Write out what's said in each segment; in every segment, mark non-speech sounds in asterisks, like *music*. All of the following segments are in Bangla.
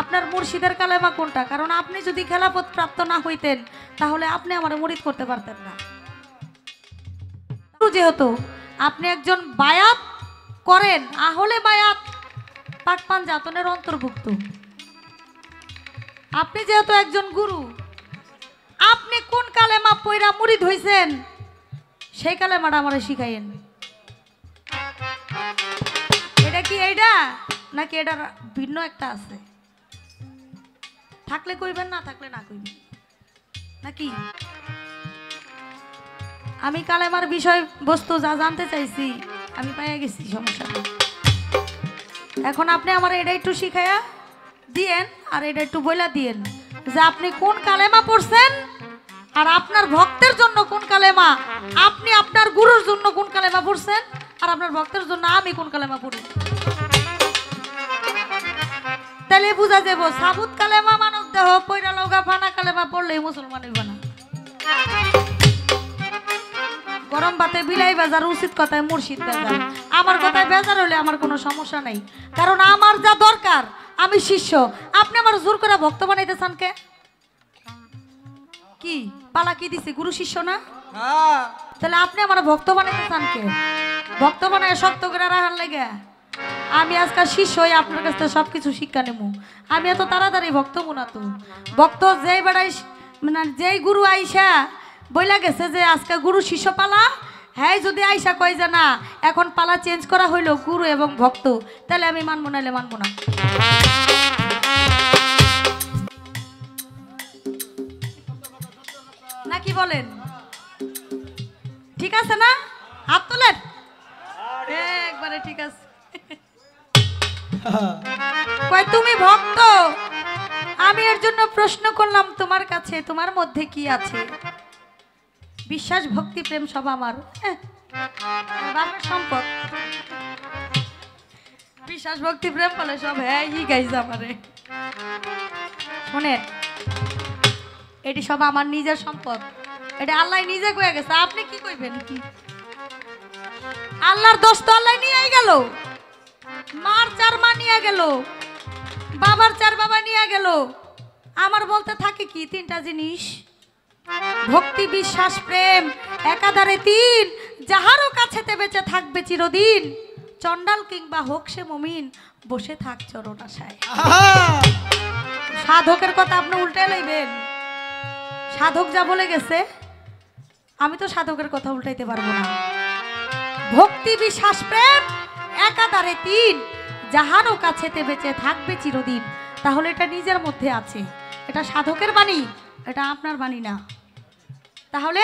আপনার মুর্শিদের কালেমা কোনটা? কারণ আপনি যদি খেলাপথ প্রাপ্ত না হইতেন, তাহলে আপনি আমার মুরিদ করতে পারতেন না। যেহেতু আপনি একজন বায়াত করেন, আহলে বায়াত পাক পাঞ্জাতনের অন্তর্ভুক্ত। আপনি যেহেতু একজন গুরু, আপনি কোন কালেমা পয়রা মুরিদ হইছেন, সেই কালেমাটা আমারে শিখাইয়েন। এটা কি এইটা নাকি এটার ভিন্ন একটা আছে? থাকলে কইবেন, না থাকলে না কইবেন। নাকি? আমি কালেমার বিষয় বস্তু যা জানতে চাইছি, আমি পাইয়া গেছি সমস্যা এখন আপনি আমার এটা একটু শিখাইয়া দিয়েন, আর এটা একটু বইলা দিয়েন যে আপনি কোন কালেমা পড়ছেন, আর আপনার ভক্তের জন্য কোন কালেমা, আপনি আপনার গুরুর জন্য কোন কালেমা পড়ছেন, আর আপনার ভক্তের জন্য আমি কোন কালেমা পড়ি। তাহলে বুঝা যাব। সাবুত কালেমা মানব দেহ পয়রা লগা ফানা কালেমা পড়লেই মুসলমান হইব না। গরম ভাতে বিলাই বাজার উচিত কথায় মুর্শিদ বাজার। আমার কথায় বেজার হলে আমার কোনো সমস্যা নাই। কারণ আমার যা দরকার আমি শিষ্য। আপনি আমার জোর করে ভক্ত বানাইতে চান কে? কি? পালা কি দিছে? গুরু শিষ্য না? হ্যাঁ। তাহলে আপনি আমার ভক্ত বানাইতে চান কে? ভক্ত বানায় শক্ত করে রাখার লেগে? আমি আজকাল শিষ্য হয়ে আপনার কাছ থেকে সব কিছু শিক্ষা নেব। আমি এত তাড়াতাড়ি ভক্ত না তো। ভক্ত যেই বেড়াই মানে যেই গুরু আইসা, বইলা গেছে যে আজকে গুরু শিষ্য পালা হ্যাঁ যদি আইসা কয় যে না, এখন পালা চেঞ্জ করা হইল গুরু এবং ভক্ত, তাহলে আমি মানবো নাইলে মানবো না। নাকি বলেন? ঠিক আছে না? হাত তোলেন? একবারে ঠিক আছে। *laughs* কয় তুমি ভক্ত? আমি এর জন্য প্রশ্ন করলাম তোমার কাছে তোমার মধ্যে কি আছে? বিশ্বাস ভক্তি প্রেম সব আমার। হ্যাঁ, সম্পদ। বিশ্বাস ভক্তি প্রেম বলে সব। হ্যাঁ এটি সব আমার নিজের সম্পদ। এটা আল্লাহ নিজে কয়ে গেছে। আপনি কি কইবেন? কি আল্লাহর দোষ তো আল্লাহ নিয়ে গেল। মার চার মা নিয়ে গেল। বাবার চার বাবা নিয়ে গেল। আমার বলতে থাকে কি, তিনটা জিনিস। ভক্তি, বিশ্বাস, প্রেম, একাধারে তিন। যাহারও কাছেতে বেঁচে থাকবে চিরদিন। চণ্ডাল কিংবা হোক সে মমিন, বসে থাক চরণ আশায়। সাধকের কথা আপনি উল্টে লইবেন। সাধক যা বলে গেছে, আমি তো সাধকের কথা উল্টাইতে পারব না। ভক্তি, বিশ্বাস, প্রেম একাধারে তিন। যাহারও কাছেতে বেঁচে থাকবে চিরদিন। তাহলে এটা নিজের মধ্যে আছে। এটা সাধকের বাণী, এটা আপনার বাণী না। তাহলে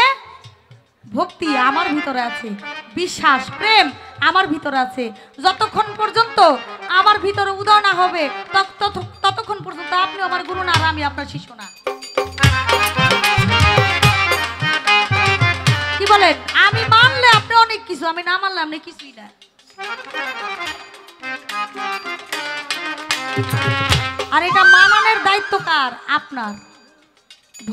ভক্তি আমার ভিতরে আছে। বিশ্বাস, প্রেম আমার ভিতরে আছে। যতক্ষণ পর্যন্ত আমার ভিতরে উদয় না হবে, তত- তত- ততক্ষণ পর্যন্ত আপনি আমার গুরু না আর আমি আপনার শিষ্য না। কি বলেন? আমি মানলে আপনি অনেক কিছু, আমি না মানলে আপনি কিছুই না। আর এটা মানানোর দায়িত্ব কার? আপনার।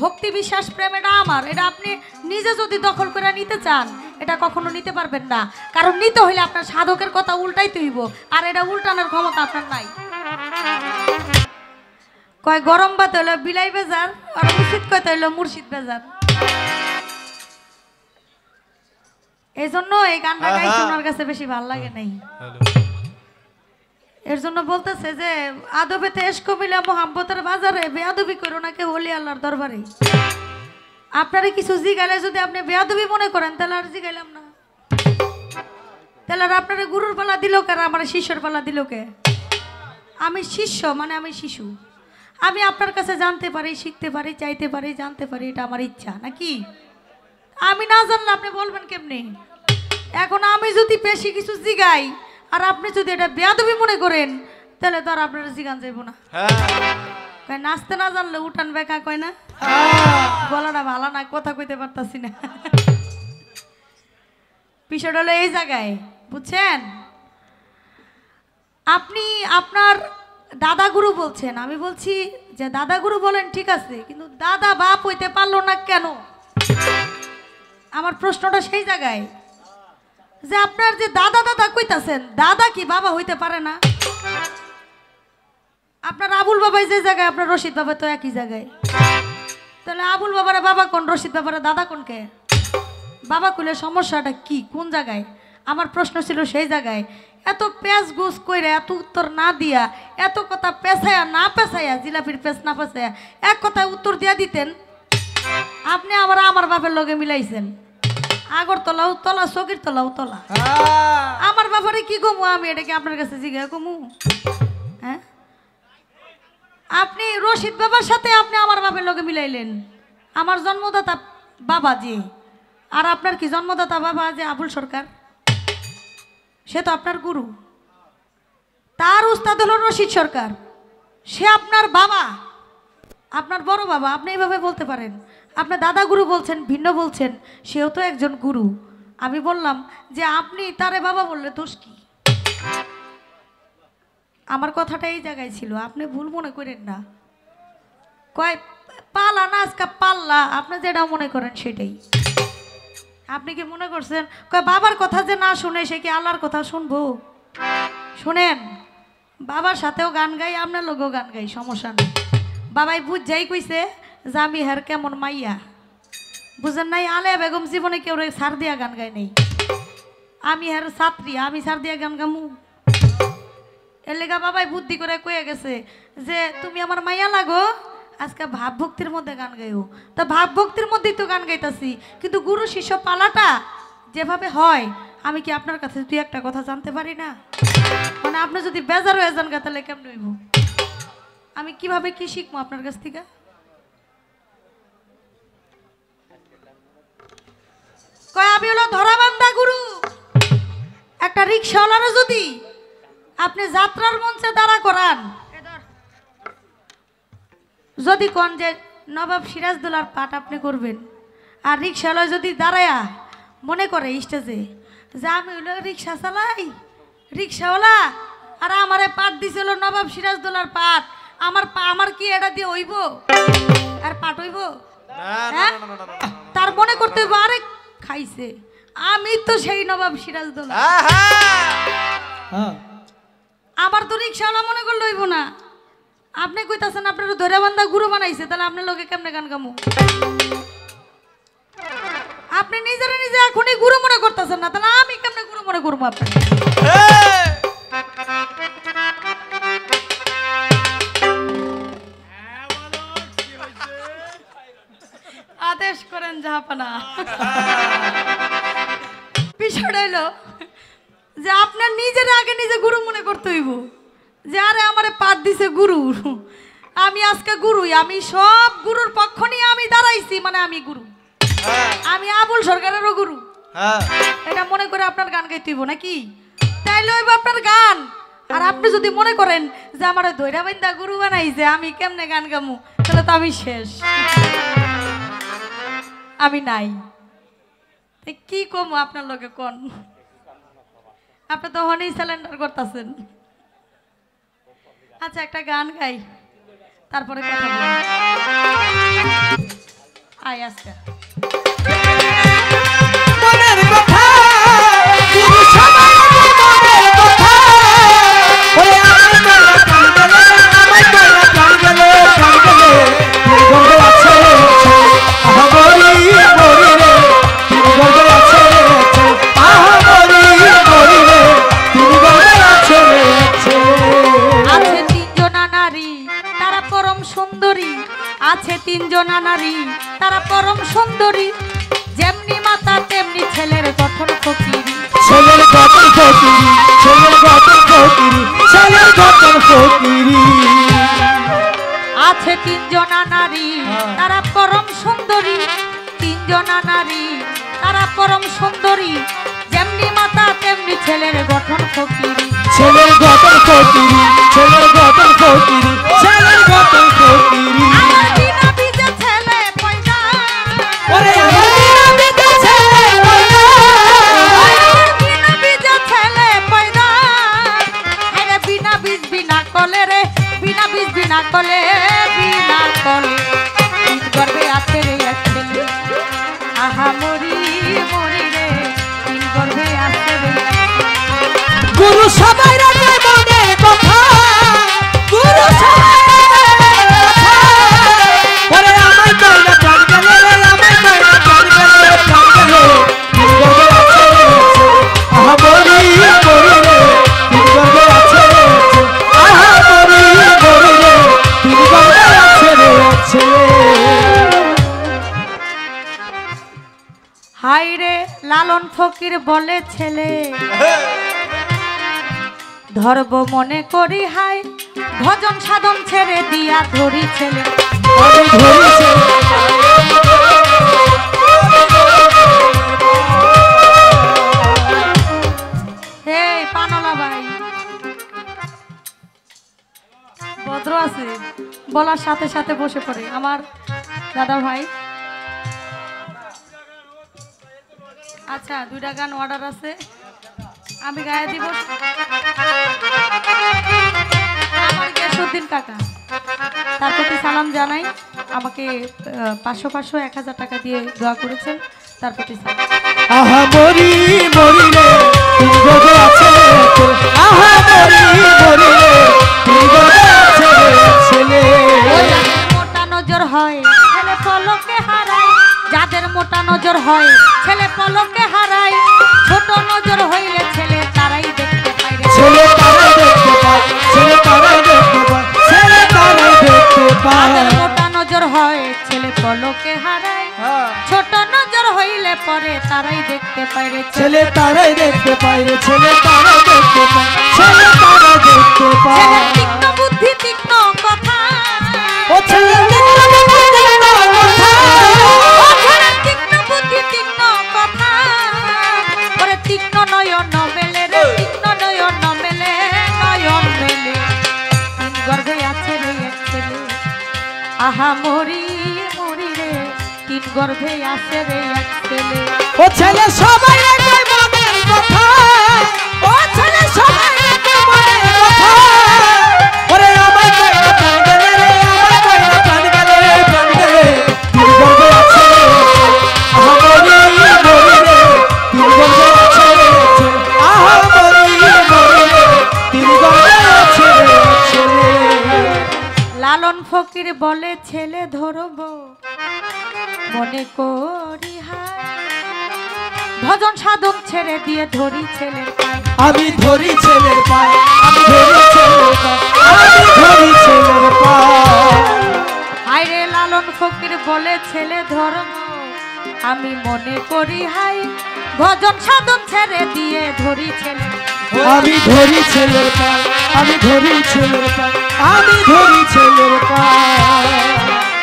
ভক্তি বিশ্বাস প্রেম এটা আমার। এটা আপনি নিজে যদি দখল করে নিতে চান, এটা কখনো নিতে পারবেন না। কারণ নিতে হইলে আপনার সাধকের কথা উল্টাইতে হইব। আর এটা উল্টানোর ক্ষমতা আপনার নাই। কয় গরম ভাত হইল, বিলাই বেজার, আর মুর্শিদ কয়তে হইল, মুর্শিদ বেজার। এই জন্য এই গানটা গাইছে ওনার কাছে বেশি ভালো লাগে নাই। এর জন্য বলতেছে যে আদবেতে এস কমিলা মোহাম্মতের বাজারে বেয়াদবি করো না কেউ হলি আল্লাহর দরবারে। আপনারা কিছু জিগাইলে যদি আপনি বেয়াদবি মনে করেন তাহলে আর জিগাইলাম না। তাহলে আর আপনারা গুরুর পালা দিল কে আর আমার শিষ্যর পালা দিল কে? আমি শিষ্য মানে আমি শিশু। আমি আপনার কাছে জানতে পারি শিখতে পারি চাইতে পারি জানতে পারি এটা আমার ইচ্ছা নাকি? আমি না জানলে আপনি বলবেন কেমনি? এখন আমি যদি বেশি কিছু জিগাই আর আপনি যদি এটা বেয়াদবি মনে করেন তাহলে তো আর আপনারা জিগান যাইব না। কয় নাচতে না জানলে উঠান বেকা কয় না? গলাটা ভালো না কথা কইতে পারতাছি না। বিষয়টা হলো এই জায়গায় বুঝছেন? আপনি আপনার দাদা গুরু বলছেন আমি বলছি যে দাদাগুরু বলেন ঠিক আছে কিন্তু দাদা বাপ হইতে পারল না কেন? আমার প্রশ্নটা সেই জায়গায় যে আপনার যে দাদা দাদা কইতাছেন, দাদা কি বাবা হইতে পারে না? আপনার আবুল বাবাই যে জায়গায়, আপনার রশিদ বাবা তো একই জায়গায়। তাহলে আবুল বাবারা বাবা কোন, রশিদ বাবারা দাদা কোনকে বাবা কুলের সমস্যাটা কি? কোন জায়গায়? আমার প্রশ্ন ছিল সেই জায়গায়। এত পেঁচ গুছ কইরা, এত উত্তর না দিয়া, এত কথা পেছায়া না পেছায়া জিলাপির পেছ না পেছায়া এক কথায় উত্তর দিয়া দিতেন। আপনি আবার আমার বাপের লগে মিলাইছেন। আগরতলাও তলা চকির তলা। আমার ব্যাপারে কি কমু আমি? এটাকে আপনার কাছে জিজ্ঞাসা কমু? হ্যাঁ? আপনি রশিদ বাবার সাথে আপনি আমার বাপের লোকে মিলাইলেন। আমার জন্মদাতা বাবা যে আর আপনার কি জন্মদাতা বাবা যে আবুল সরকার? সে তো আপনার গুরু। তার উস্তাদ হলো রশিদ সরকার। সে আপনার বাবা। আপনার বড় বাবা। আপনি এইভাবে বলতে পারেন। আপনার দাদা গুরু বলছেন, ভিন্ন বলছেন, সেও তো একজন গুরু। আমি বললাম যে আপনি তারে বাবা বললে দোষ কি? আমার কথাটা এই জায়গায় ছিল, আপনি ভুল মনে করেন না। কয়, পালা না আজকে, পাল্লা, আপনি যেটা মনে করেন সেটাই। আপনি কি মনে করছেন? কয়, বাবার কথা যে না শুনে সে কি আল্লাহর কথা শুনব? শুনেন, বাবার সাথেও গান গাই, আপনার লোকও গান গাই, সমস্যা নেই। বাবাই বুঝ যাই কইছে যে আমি হের কেমন মাইয়া? বুঝেন নাই আলে বেগম জীবনে কেউ সার দিয়া গান গাই নেই। আমি হের ছাত্রী, আমি সার দিয়া গান গামু। এর লেগা বাবাই বুদ্ধি করে কয়ে গেছে যে, তুমি আমার মাইয়া লাগো, আজকে ভাব ভক্তির মধ্যে গান গাইও। তা ভাব ভক্তির মধ্যেই তো গান গাইতাছি, কিন্তু গুরু শিষ্য পালাটা যেভাবে হয়, আমি কি আপনার কাছে দুই একটা কথা জানতে পারি না? মানে আপনি যদি বেজার হয়ে যান তাহলে কেমন হইব? আমি কীভাবে কি শিখব আপনার কাছ থেকে? কয় আমি হলো ধরাবান্ধা গুরু একটা রিক্সাওয়ালারও যদি আপনি যাত্রার মঞ্চে দাঁড়া করান যদি কোন যে নবাব সিরাজদৌলার পাঠ আপনি করবেন আর রিক্সাওয়ালা যদি দাঁড়ায়া মনে করে স্টেজে যে আমি হলো রিক্সা চালাই রিক্সাওয়ালা আর আমারে পাঠ দিছিল নবাব সিরাজদৌলার পাঠ আমার আমার কি এটা দিয়ে হইব আর পাঠ হইব হ্যাঁ? তার মনে করতে হইব আরে খাইছে। আমি তো সেই নবাব সিরাজদৌলা হ্যাঁ। আবার তো রিক্সাওয়ালা মনে করলে হইব না। আপনি কইতাছেন আপনার ধরে বান্ধা গুরু বানাইছে তাহলে আপনার লোকে কেমনে গান গামু? আপনি নিজেরা নিজে এখনই গুরু মনে করতেছেন না তাহলে আমি কেমনে গুরু মনে করব আপনি আদেশ করেন জাহাপানা। বিষয়টা হলো যে আপনার নিজের আগে নিজে গুরু মনে করতে হইব। যে আরে আমারে পাঠ দিছে গুরু। আমি আজকে গুরুই আমি সব গুরুর পক্ষ নিয়ে আমি দাঁড়াইছি মানে আমি গুরু। আমি আবুল সরকারেরও গুরু। এটা মনে করে আপনার গান গাইতে হইব নাকি? তাইলে হইব আপনার গান। আর আপনি যদি মনে করেন যে আমার দৈরা বাইন্দা গুরু বানাইছে আমি কেমনে গান গামু? তাহলে তো আমি শেষ। আমি নাই। কি কমু আপনার লোকে কোন? আপনি তো হনেই সিলিন্ডার করতেছেন। আচ্ছা একটা গান গাই। তারপরে কথা আয় আচ্ছা তিনজনা নারী তারা পরম সুন্দরী। যেমনি মাতা তেমনি ছেলের গঠন ফকিরি। ছেলের গতন ফকিরি ছেলের গতন ফকিরি ছেলের গতন ফকিরি। আছে তিনজনা নারী তারা পরম সুন্দরী। তিনজনা নারী তারা পরম সুন্দরী। যেমনি মাতা তেমনি ছেলের গঠন ফকিরি। ছেলের গতন ফকিরি ছেলের গতন ফকিরি ছেলের গতন ফকিরি। ফকির বলে ছেলে। ধর্ব মনে করি হাই ভজন সাধন ছেড়ে দিয়া ধরি ছেলে। ভদ্র আছে, বলার সাথে সাথে বসে পড়ে। আমার দাদা ভাই। আচ্ছা দুইটা গান অর্ডার আছে। আমি গায়ে দিব। আমার কাকা। তার প্রতি সালাম জানাই। আমাকে পাঁচশো পাঁচশো এক হাজার টাকা দিয়ে দোয়া করেছেন। তার প্রতি সালাম। আহা, মরি মরি রে মোটা নজর হয় ছেলে পলকে হারায়। ছোট নজর হইলে ছেলে তারাই দেখতে পায় ছেলে তারাই দেখতে পায় ছেলে তারাই দেখতে পায় ছেলে তারাই দেখতে পায়। যাদের মোটা নজর হয় ছেলে পলকে হারায়। হ্যাঁ। ছোট নজর হইলে পরে তারাই দেখতে পায় রে। ছেলে ছেলে তারাই দেখতে পায় রে ছেলে তারাই দেখতে পায় ছেলে তারাই দেখতে পায়। তীক্ষ্ণ বুদ্ধি তীক্ষ্ণ কথা। ও ছেলে আহা মরি মরি রে তিন গর্ভে আছে রে এক ছেলে। ও ছেলে সবাই মনে করি ভজন সাধন ছেড়ে দিয়ে ধরি ছেলের পায়। আমি ধরি ছেলের পায় আমি ধরি ছেলের পায় আমি ধরি ছেলের পায়। হায়রে লালন ফকির বলে ছেলে ধর্ম। আমি মনে করি হাই ভজন সাধন ছেড়ে দিয়ে ধরি ছেলে আমি ধরি ছেলের পায় আমি ধরি ছেলের পায় আমি ধরি ছেলের পায়।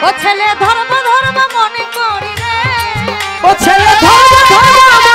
ও ছেলে ধর্ম ধর্ম মনে রে ছেলে ধর্ম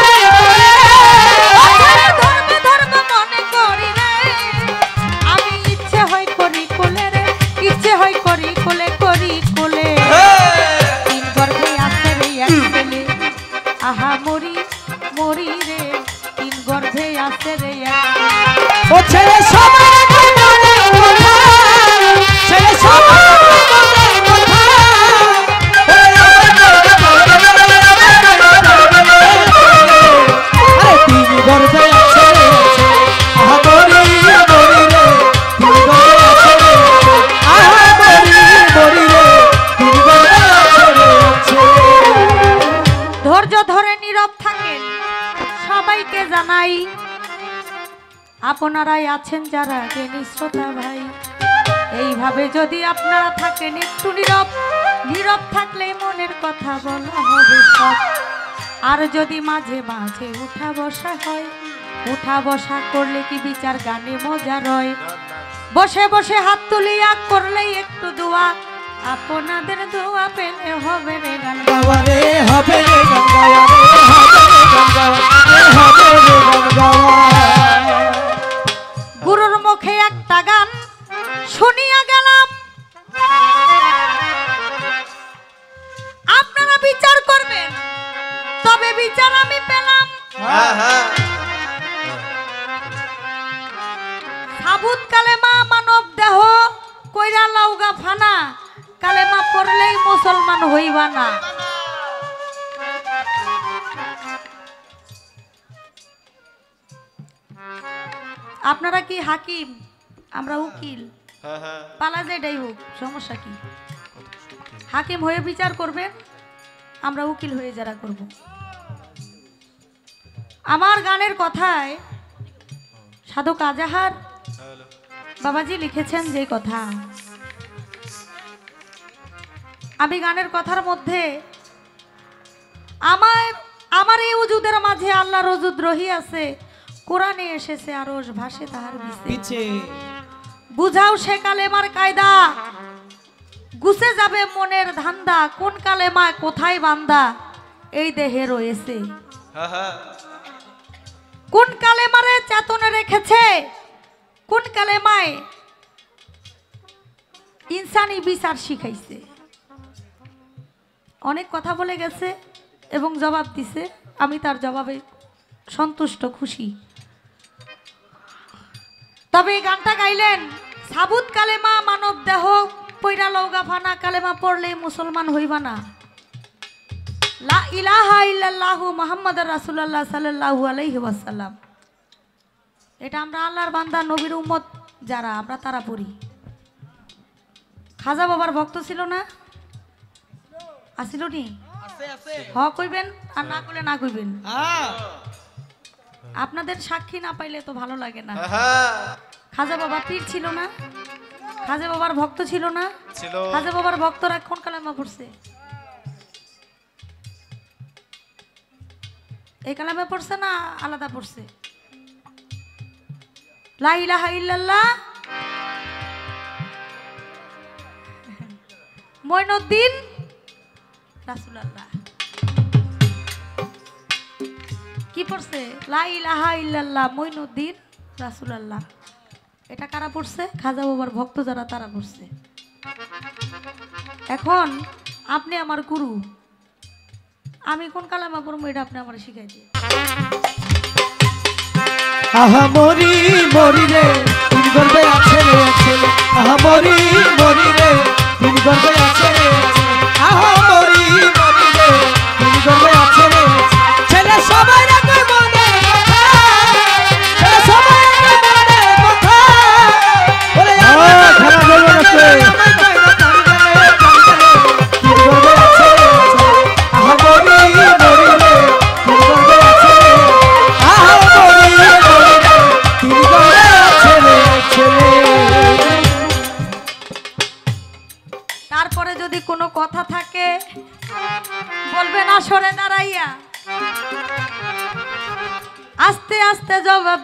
ধৈর্য ধরে নীরব থাকেন। সবাইকে জানাই, আপনারাই আছেন যারা জ্ঞানী শ্রোতা ভাই। এইভাবে যদি আপনারা থাকেন একটু নীরব নীরব থাকলে মনের কথা বলা হবে আর যদি মাঝে মাঝে উঠা বসা হয়, উঠা বসা করলে কি বিচার গানে মজা রয়? বসে বসে হাত তুলিয়া করলেই একটু দোয়া আপনাদের দোয়া পেলে হবে রে গান গাওয়া রে হবে রে গান গাওয়া রে হবে রে গান গাওয়া রে হবে রে গান গাওয়া গুরুর মুখে একটা গান শুনিয়া গেলাম। আপনারা বিচার করবেন তবে বিচার আমি পেলাম। সাবুত কালেমা মানব দেহ কইরা লাউগা ফানা। কালেমা পড়লেই মুসলমান হইবা না। আপনারা কি হাকিম? আমরা উকিল। পালা যেটাই হোক সমস্যা কি? হাকিম হয়ে বিচার করবেন আমরা উকিল হয়ে যারা করব। আমার গানের কথায় সাধক আজাহার বাবাজি লিখেছেন যে কথা আমি গানের কথার মধ্যে আমার আমার এই উজুদের মাঝে আল্লাহর ওজুদ রহি আছে। কোরআনে এসেছে আরস ভাসে তাহার পিছে। বুঝাও সে কালেমার কায়দা। গুছে যাবে মনের ধান্দা। কোন কালেমায় কোথায় বান্দা? এই দেহে রয়েছে। কোন কালেমারে চেতনে রেখেছে? কোন কালে কালেমায় ইনসানি বিচার শিখাইছে? অনেক কথা বলে গেছে এবং জবাব দিছে। আমি তার জবাবে সন্তুষ্ট, খুশি। তবে এই গানটা গাইলেন সাবুত কালেমা মানব দেহ পৈরা লৌগা ফানা, কালেমা পড়লে মুসলমান হইবা না। লা ইলাহা ইল্লাল্লাহু এটা আমরা আল্লাহর বান্দা, নবীর যারা, আমরা তারা পড়ি। খাজা বাবার ভক্ত ছিল না? আসিল নি? আছে আছে। হ কইবেন আর না কইলে না কইবেন। হ্যাঁ। আপনাদের সাক্ষী না পাইলে তো ভালো লাগে না। খাজা বাবা পীর ছিল না? খাজা বাবার ভক্ত ছিল না? খাজা বাবার ভক্তরা কোন কালামা পড়ছে। এই কালামে পড়ছে না আলাদা পড়ছে? লা ইলাহা ইল্লাল্লাহ। মইনুদ্দিন রাসূলুল্লাহ। কি পড়ছে? লা ইলাহা ইল্লাল্লাহ মইনুদ্দিন রাসূলুল্লাহ। এটা কারা পড়ছে? খাজা বাবার ভক্ত যারা, তারা পড়ছে। এখন আপনি আমার গুরু। আমি কোন কালামা পড়ব, এটা আপনি আমার শিখাই দিয়ে আহা মরি মরি রে, তুমি গর্বে আছে রে, আছে আহা মরি মরি রে, তুমি গর্বে আছে রে, আছে আহা মরি গর্বে আছে ছেলে সবাই রাখে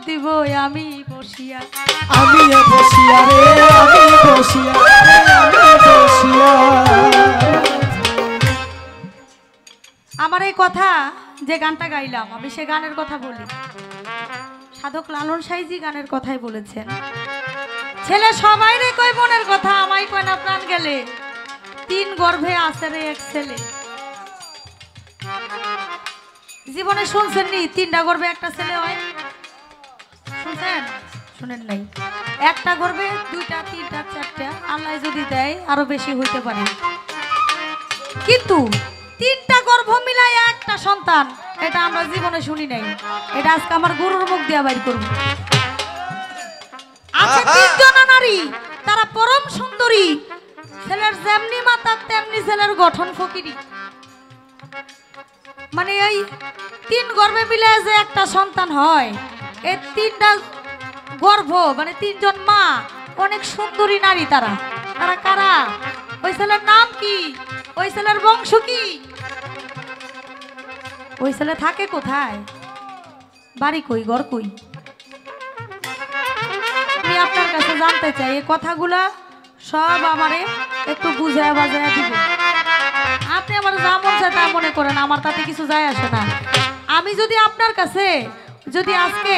দিব আমি বসিয়া। আমি বসিয়া রে আমি বসিয়া আমি বসিয়া। আমার এই কথা যে গানটা গাইলাম আমি সে গানের কথা বলি। সাধক লালন সাইজি গানের কথাই বলেছেন। ছেলে সবাই রে কই মনের কথা আমাই কয় না প্রাণ গেলে। তিন গর্ভে আছে রে এক ছেলে। জীবনে শুনছেন নি তিনটা গর্ভে একটা ছেলে হয়? শুনছেন? শুনেন নাই। একটা গর্ভে দুইটা তিনটা চারটা। আল্লাহ যদি দেয় আরও বেশি হইতে পারে। কিন্তু তিনটা গর্ভ মিলাই একটা সন্তান এটা আমরা জীবনে শুনি নাই। এটা আজকে আমার গুরুর মুখ দিয়া বাইর করব। আছে তিনজন নারী তারা পরম সুন্দরী। ছেলের যেমনি মাথা তেমনি ছেলের গঠন ফকিরি। মানে এই তিন গর্ভে মিলে যে একটা সন্তান হয় এই তিনটা গর্ভ মানে তিনজন মা, অনেক সুন্দরী নারী তারা। তারা কারা? ওই ছেলের নাম কি? ওই ছেলের বংশ কি? ওই ছেলে থাকে কোথায়? বাড়ি কই, ঘর কই? আমি আপনার কাছে জানতে চাই, এই কথাগুলা সব আমারে একটু বুঝায় বাজায় আপনি আমার যা মন চায় তা মনে করেন, আমার তাতে কিছু যায় আসে না। আমি যদি আপনার কাছে যদি আজকে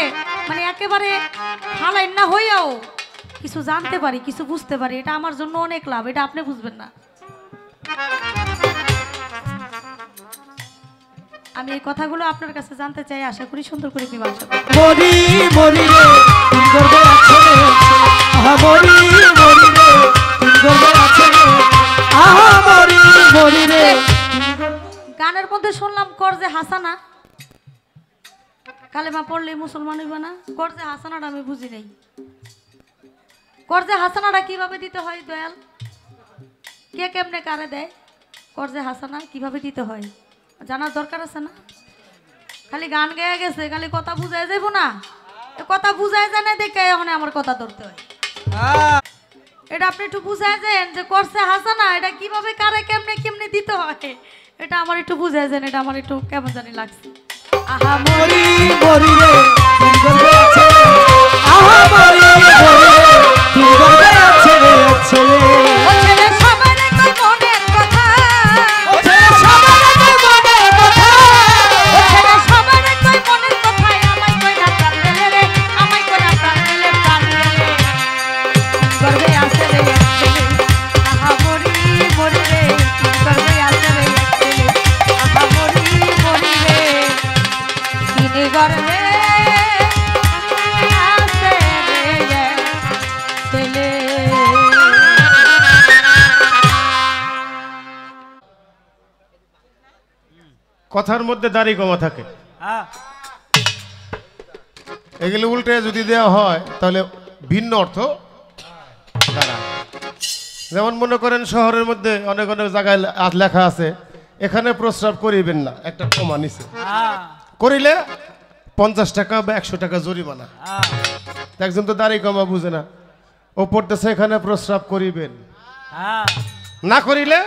মানে একেবারে ফালাইন না হইয়াও কিছু জানতে পারি কিছু বুঝতে পারি এটা আমার জন্য অনেক লাভ এটা আপনি বুঝবেন না আমি এই কথাগুলো আপনার কাছে জানতে চাই আশা করি সুন্দর করে মীমাংসা করবেন। মরি মরি রে গর্বে আছে রে আছে রে। আহা মরি মরি রে গর্বে আছে আহা মরি মরি রে গানের মধ্যে শুনলাম করজে হাসানা কালেমা পড়লে মুসলমান হইব না? করজে হাসানাটা আমি বুঝি নাই। করজে হাসানাটা কীভাবে দিতে হয় দয়াল? কে কেমনে কারে দেয়? করজে হাসানা কীভাবে দিতে হয়? জানার দরকার আছে না? খালি গান গেয়ে গেছে, খালি কথা বুঝাই যাইব না? কথা বুঝাই যায় না দেখে এখন আমার কথা ধরতে হয়। এটা আপনি একটু বুঝাই দেন যে করছে হাসানা, এটা কীভাবে কারে, কেমনে কেমনে দিতে হয়? এটা আমার একটু বুঝাই দেন এটা আমার একটু কেমন জানি লাগছে। আহা ছেলে। কথার মধ্যে দাড়ি কমা থাকে। হ্যাঁ। এগুলো উল্টে যদি দেওয়া হয় তাহলে ভিন্ন অর্থ। যেমন মনে করেন শহরের মধ্যে অনেক অনেক জায়গায় লেখা আছে এখানে প্রস্রাব করিবেন না একটা কমা নিছে। হ্যাঁ। করিলে পঞ্চাশ টাকা বা একশো টাকা জরিমানা। হ্যাঁ। একজন তো দাড়ি কমা বুঝে না। ও পড়তেছে এখানে প্রস্রাব করিবেন। না করিলে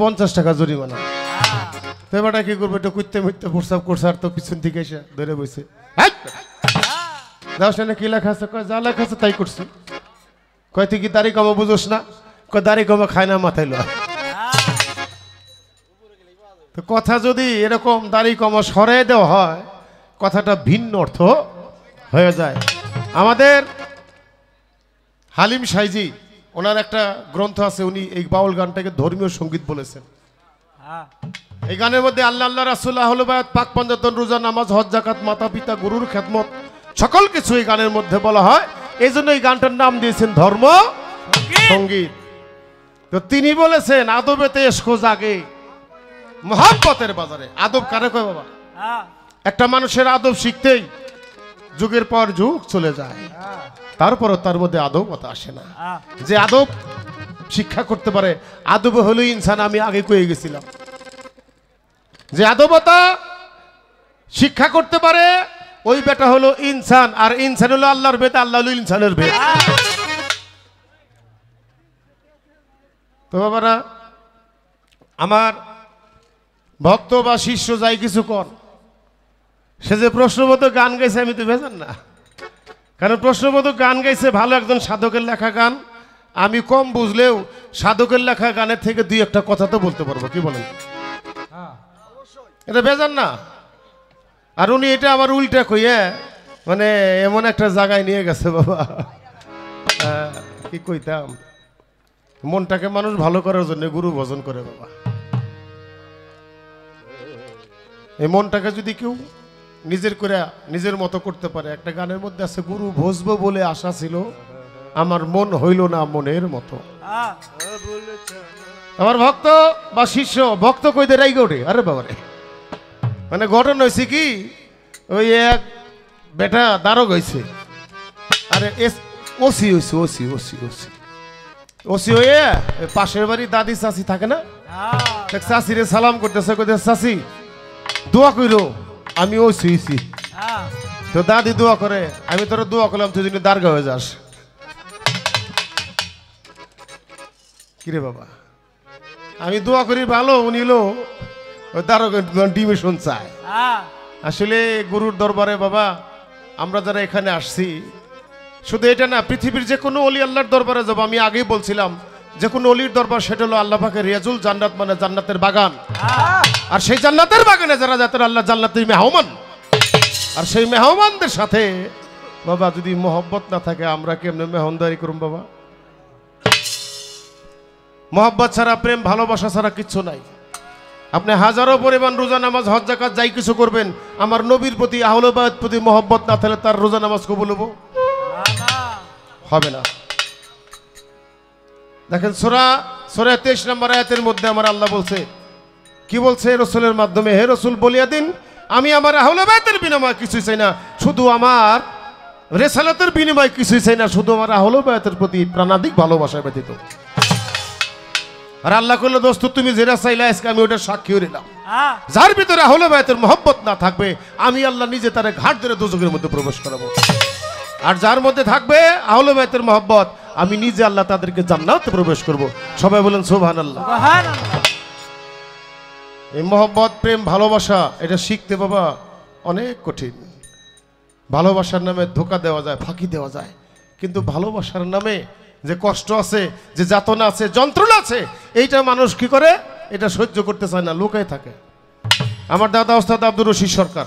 পঞ্চাশ টাকা জরিমানা। তো এবারটা কি করব? একটু কুত্তে মুত্তে প্রস্রাব করছে আর তো পিছন থেকে এসে ধরে বসে যাও সেখানে কি লেখা আছে? কয় যা লেখা আছে তাই করছি। কয় তুই কি দাড়ি কমা বুঝোস না? কয় দাড়ি কমা খায় না মাথায় লয় তো কথা যদি এরকম দাড়ি কমা সরে দেওয়া হয় কথাটা ভিন্ন অর্থ হয়ে যায়। আমাদের হালিম সাইজি ওনার একটা গ্রন্থ আছে উনি এই বাউল গানটাকে ধর্মীয় সংগীত বলেছেন। হ্যাঁ। এই গানের মধ্যে আল্লাহ আল্লাহ রাসুল্লাহ হলবায়াত পাক পঞ্জাতন রোজা নামাজ হজ জাকাত মাতা পিতা গুরুর খেদমত সকল কিছু এই গানের মধ্যে বলা হয়। এই জন্য এই গানটার নাম দিয়েছেন ধর্ম সংগীত। তো তিনি বলেছেন আদবেতে এসকো জাগে মহাব্বতের বাজারে। আদব কারে কয় বাবা? হ্যাঁ। একটা মানুষের আদব শিখতেই যুগের পর যুগ চলে যায়। তারপরও তার মধ্যে আদবতা আসে না। হ্যাঁ। যে আদব শিক্ষা করতে পারে আদব হলো ইনসান আমি আগে কয়ে গেছিলাম। যে আদবতা শিক্ষা করতে পারে, ওই বেটা হলো ইনসান, আর ইনসান হলো আল্লাহর বেদ আল্লাহ হলো ইনসানের বেদ তো বাবারা, আমার ভক্ত বা শিষ্য যাই কিছু কর, সে যে প্রশ্নবোধক গান গাইছে আমি তো ভেজান না। কারণ প্রশ্নবোধক গান গাইছে ভালো একজন সাধকের লেখা গান, আমি কম বুঝলেও সাধকের লেখা গানের থেকে দুই একটা কথা তো বলতে পারব, কি বলেন? এটা বেজান না। আর উনি এটা আবার উল্টা কইয়া মানে এমন একটা জায়গায় নিয়ে গেছে বাবা। আহ, কি কইতাম? মনটাকে মানুষ ভালো করার জন্য গুরু ভজন করে বাবা। এই মনটাকে যদি কেউ নিজের করে নিজের মতো করতে পারে একটা গানের মধ্যে আছে গুরু ভসবো বলে আশা ছিল আমার মন হইল না মনের মতো। হ্যাঁ আমার ভক্ত বা শিষ্য ভক্ত কইতে রাইগে ওঠে। আরে বাবারে। মানে ঘটনা হয়েছে কি? ওই এক বেটা দারক হয়েছে আরে এস ওসি হয়েছে ওসি ওসি ওসি। ওসি হয়ে পাশের বাড়ি দাদি চাচি থাকে না? হ্যাঁ। এক চাচিরে সালাম করতেছে কইতে চাচি দোয়া কইলো আমি ওসি হয়েছি হ্যাঁ। তো দাদি দোয়া করে আমি তোর দোয়া করলাম তুই যদি দার্গা হয়ে যাস। কিরে বাবা? আমি দোয়া করি ভালো উনি হলো ওই দারোগা ডিমিশন চায় হ্যাঁ। আসলে গুরুর দরবারে বাবা আমরা যারা এখানে আসছি শুধু এটা না পৃথিবীর যে কোনো অলি আল্লাহর দরবারে যাব আমি আগেই বলছিলাম যে কোনো অলির দরবার সেটা হলো আল্লাহ পাকে রিয়াজুল জান্নাত মানে জান্নাতের বাগান। হ্যাঁ। আর সেই জান্নাতের বাগানে যারা যাতে আল্লাহ জান্নাতের মেহমান। আর সেই মেহমানদের সাথে বাবা যদি মোহব্বত না থাকে আমরা কেমনে মেহনদারি করুম বাবা? মোহব্বত ছাড়া প্রেম ভালোবাসা ছাড়া কিচ্ছু নাই। আপনি হাজারো পরিমাণ রোজা নামাজ, হজ জাকাত যাই কিছু করবেন, আমার নবীর প্রতি আহলবাদ প্রতি মোহব্বত না থাকলে তার রোজা নামাজ কবুল হব? হবে না। দেখেন সোরা সোরা তেইশ নম্বর আয়াতের মধ্যে আমার আল্লাহ বলছে, কি বলছে রসুলের মাধ্যমে? হে রসুল, বলিয়া দিন, আমি আমার আহলবায়তের বিনিময় কিছুই চাই না, শুধু আমার রেসালতের বিনিময় কিছুই চাই না, শুধু আমার আহলবায়তের প্রতি প্রাণাধিক ভালোবাসা ব্যতীত। আর আল্লাহ করলে দোস্ত তুমি যেটা চাইলে আজকে আমি ওটা সাক্ষী হ্যাঁ যার ভিতরে আহলবায়তের মহব্বত না থাকবে আমি আল্লাহ নিজে তারে ঘাট ধরে দুজকের মধ্যে প্রবেশ করাবো। আর যার মধ্যে থাকবে আহলবায়তের মহব্বত আমি নিজে আল্লাহ তাদেরকে জান্নাতে প্রবেশ করব। সবাই বলেন সোভান আল্লাহ এই মহব্বত প্রেম ভালোবাসা এটা শিখতে বাবা অনেক কঠিন। ভালোবাসার নামে ধোকা দেওয়া যায় ফাঁকি দেওয়া যায়। কিন্তু ভালোবাসার নামে যে কষ্ট আছে, যে যাতনা আছে, যন্ত্রণা আছে, এইটা মানুষ কি করে? এটা সহ্য করতে চায় না লোকায় থাকে। আমার দাদা ওস্তাদ আব্দুর রশিদ সরকার।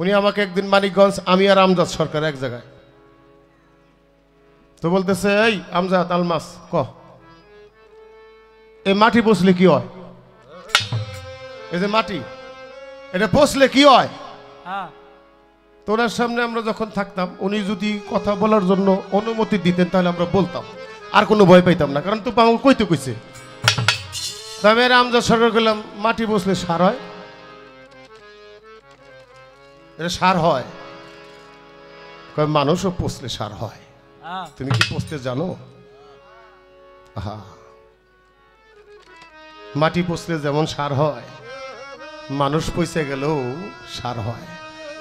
উনি আমাকে একদিন মানিকগঞ্জ, আমি আর আমজাদ সরকার এক জায়গায়। তো বলতেছে, এই আমজাদ, আলমাস, ক। এই মাটি বসলে কি হয়? এই যে মাটি, এটা বসলে কি হয়? হ্যাঁ। তো ওনার সামনে আমরা যখন থাকতাম উনি যদি কথা বলার জন্য অনুমতি দিতেন তাহলে আমরা বলতাম। আর কোনো ভয় পাইতাম না কারণ তো পাঙ্গ কইতে কইছে। তো আমি সরকার করলাম মাটি বসলে সার হয়? এটা সার হয়। মানুষও পচলে সার হয়। হ্যাঁ। তুমি কি পচতে জানো? আহা। মাটি পচলে যেমন সার হয় মানুষ পয়সা গেলেও সার হয়।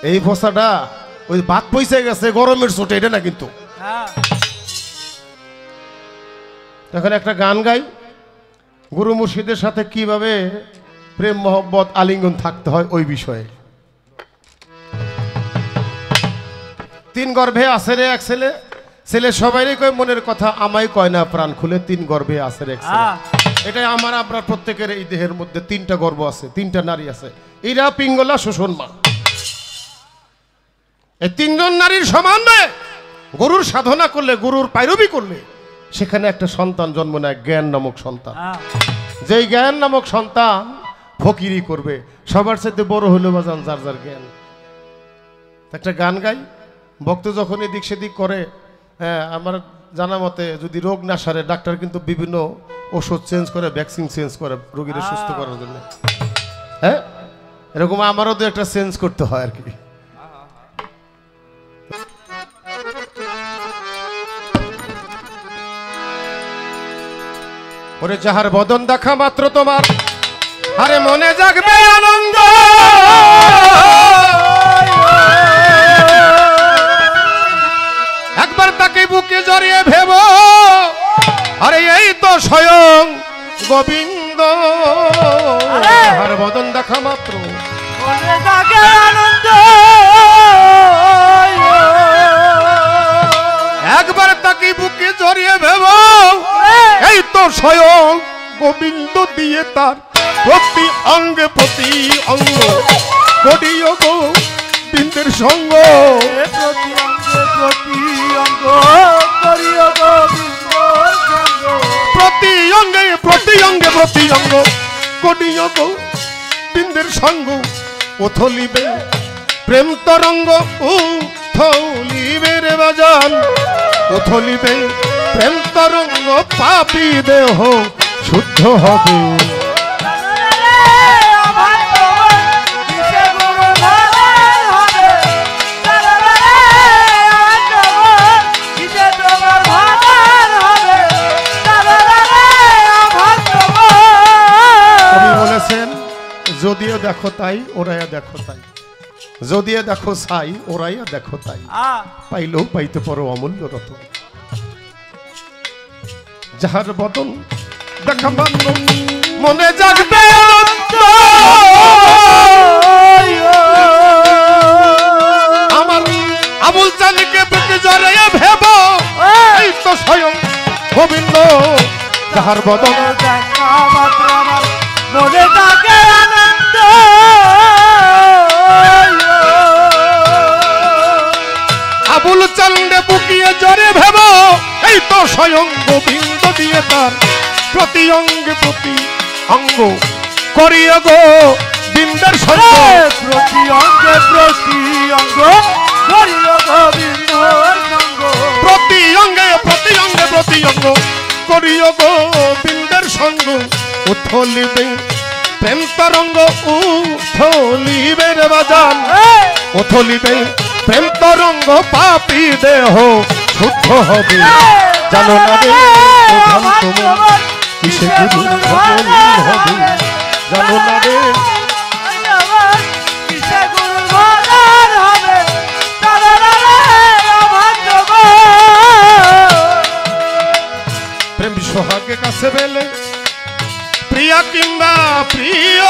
এই ফসাটা ওই ভাত পয়সা গেছে গরমের চোটে এটা না কিন্তু। হ্যাঁ। এখন একটা গান গাই। গুরু মুর্শিদের সাথে কীভাবে প্রেম মোহব্বত আলিঙ্গন থাকতে হয় ওই বিষয়ে। তিন গর্ভে আছে রে এক ছেলে। ছেলে সবাইরই কয় মনের কথা আমায় কয় না প্রাণ খুলে তিন গর্ভে আছে রে এক ছেলে। এটাই আমার আপনার প্রত্যেকের এই দেহের মধ্যে তিনটা গর্ব আছে তিনটা নারী আছে। এরা পিঙ্গলা শোষণ মা। এই তিনজন নারীর সমন্বয়ে গরুর সাধনা করলে গরুর পাইরবি করলে সেখানে একটা সন্তান জন্ম নেয় জ্ঞান নামক সন্তান। হ্যাঁ। যেই জ্ঞান নামক সন্তান ফকিরি করবে সবার সাথে বড় হলো বাজান যার যার জ্ঞান। একটা গান গাই। ভক্ত যখন এদিক সেদিক করে হ্যাঁ আমার জানা মতে যদি রোগ না সারে ডাক্তার কিন্তু বিভিন্ন ওষুধ চেঞ্জ করে ভ্যাকসিন চেঞ্জ করে রোগীরা সুস্থ করার জন্য। হ্যাঁ এরকম আমারও তো একটা চেঞ্জ করতে হয় আর কি। ওরে যাহার বদন দেখা মাত্র তোমার আরে মনে জাগবে আনন্দ। একবার তাকে বুকে জড়িয়ে ভেব আরে এই তো স্বয়ং গোবিন্দ। যাহার বদন দেখা মাত্র। আনন্দ। একবার তাকে বুকে জড়িয়ে ভেব তো স্বয়ং গোবিন্দ দিয়ে তার প্রতি অঙ্গে প্রতি অঙ্গ। করিও গো বিন্দের সঙ্গ। প্রতি অঙ্গে প্রতি অঙ্গ করিও প্রতি অঙ্গে প্রতি অঙ্গে প্রতি অঙ্গ। করিও গো বিন্দের সঙ্গ ওথলিবে প্রেম তরঙ্গ উথলিবে রে বাজান। ওথলিবে প্রেম তরঙ্গ পাপি দেহ শুদ্ধ হবে। যদিও দেখো তাই ওরাইয়া দেখো তাই। যদিও দেখো সাই ওরাইয়া দেখো তাই। পাইলেও পাইতে পারো অমূল্য রতন। যাহার বদল দেখা মাত্র মনে জাগবে। আমার আবুল চালিকে বুকে জড়াইয়া ভেব এই! তো স্বয়ং গোবিন্দ। যাহার মনে আনন্দ। আবুল চান্দে বুকিয়ে জরে ভেব এই তো স্বয়ং গোবিন্দ। দিয়ে তার প্রতি অঙ্গে প্রতি অঙ্গ করিয়া গো। সঙ্গ প্রতি অঙ্গে প্রতি অঙ্গ প্রতি অঙ্গে প্রতি অঙ্গে প্রতি অঙ্গ করিয়া গো, বিন্দের সঙ্গ। উথলিবে প্রেম তরঙ্গ, উথলিবে রে বাজান। উথলিবে প্রেম তরঙ্গ, পাপি দেহ, শুদ্ধ হবে। জানো না রে প্রধান তোমার কিসে গুরু ভজন হবে? জানো না রে প্রেম সোহাগে কাছে বেলে প্রিয়া কিংবা প্রিয়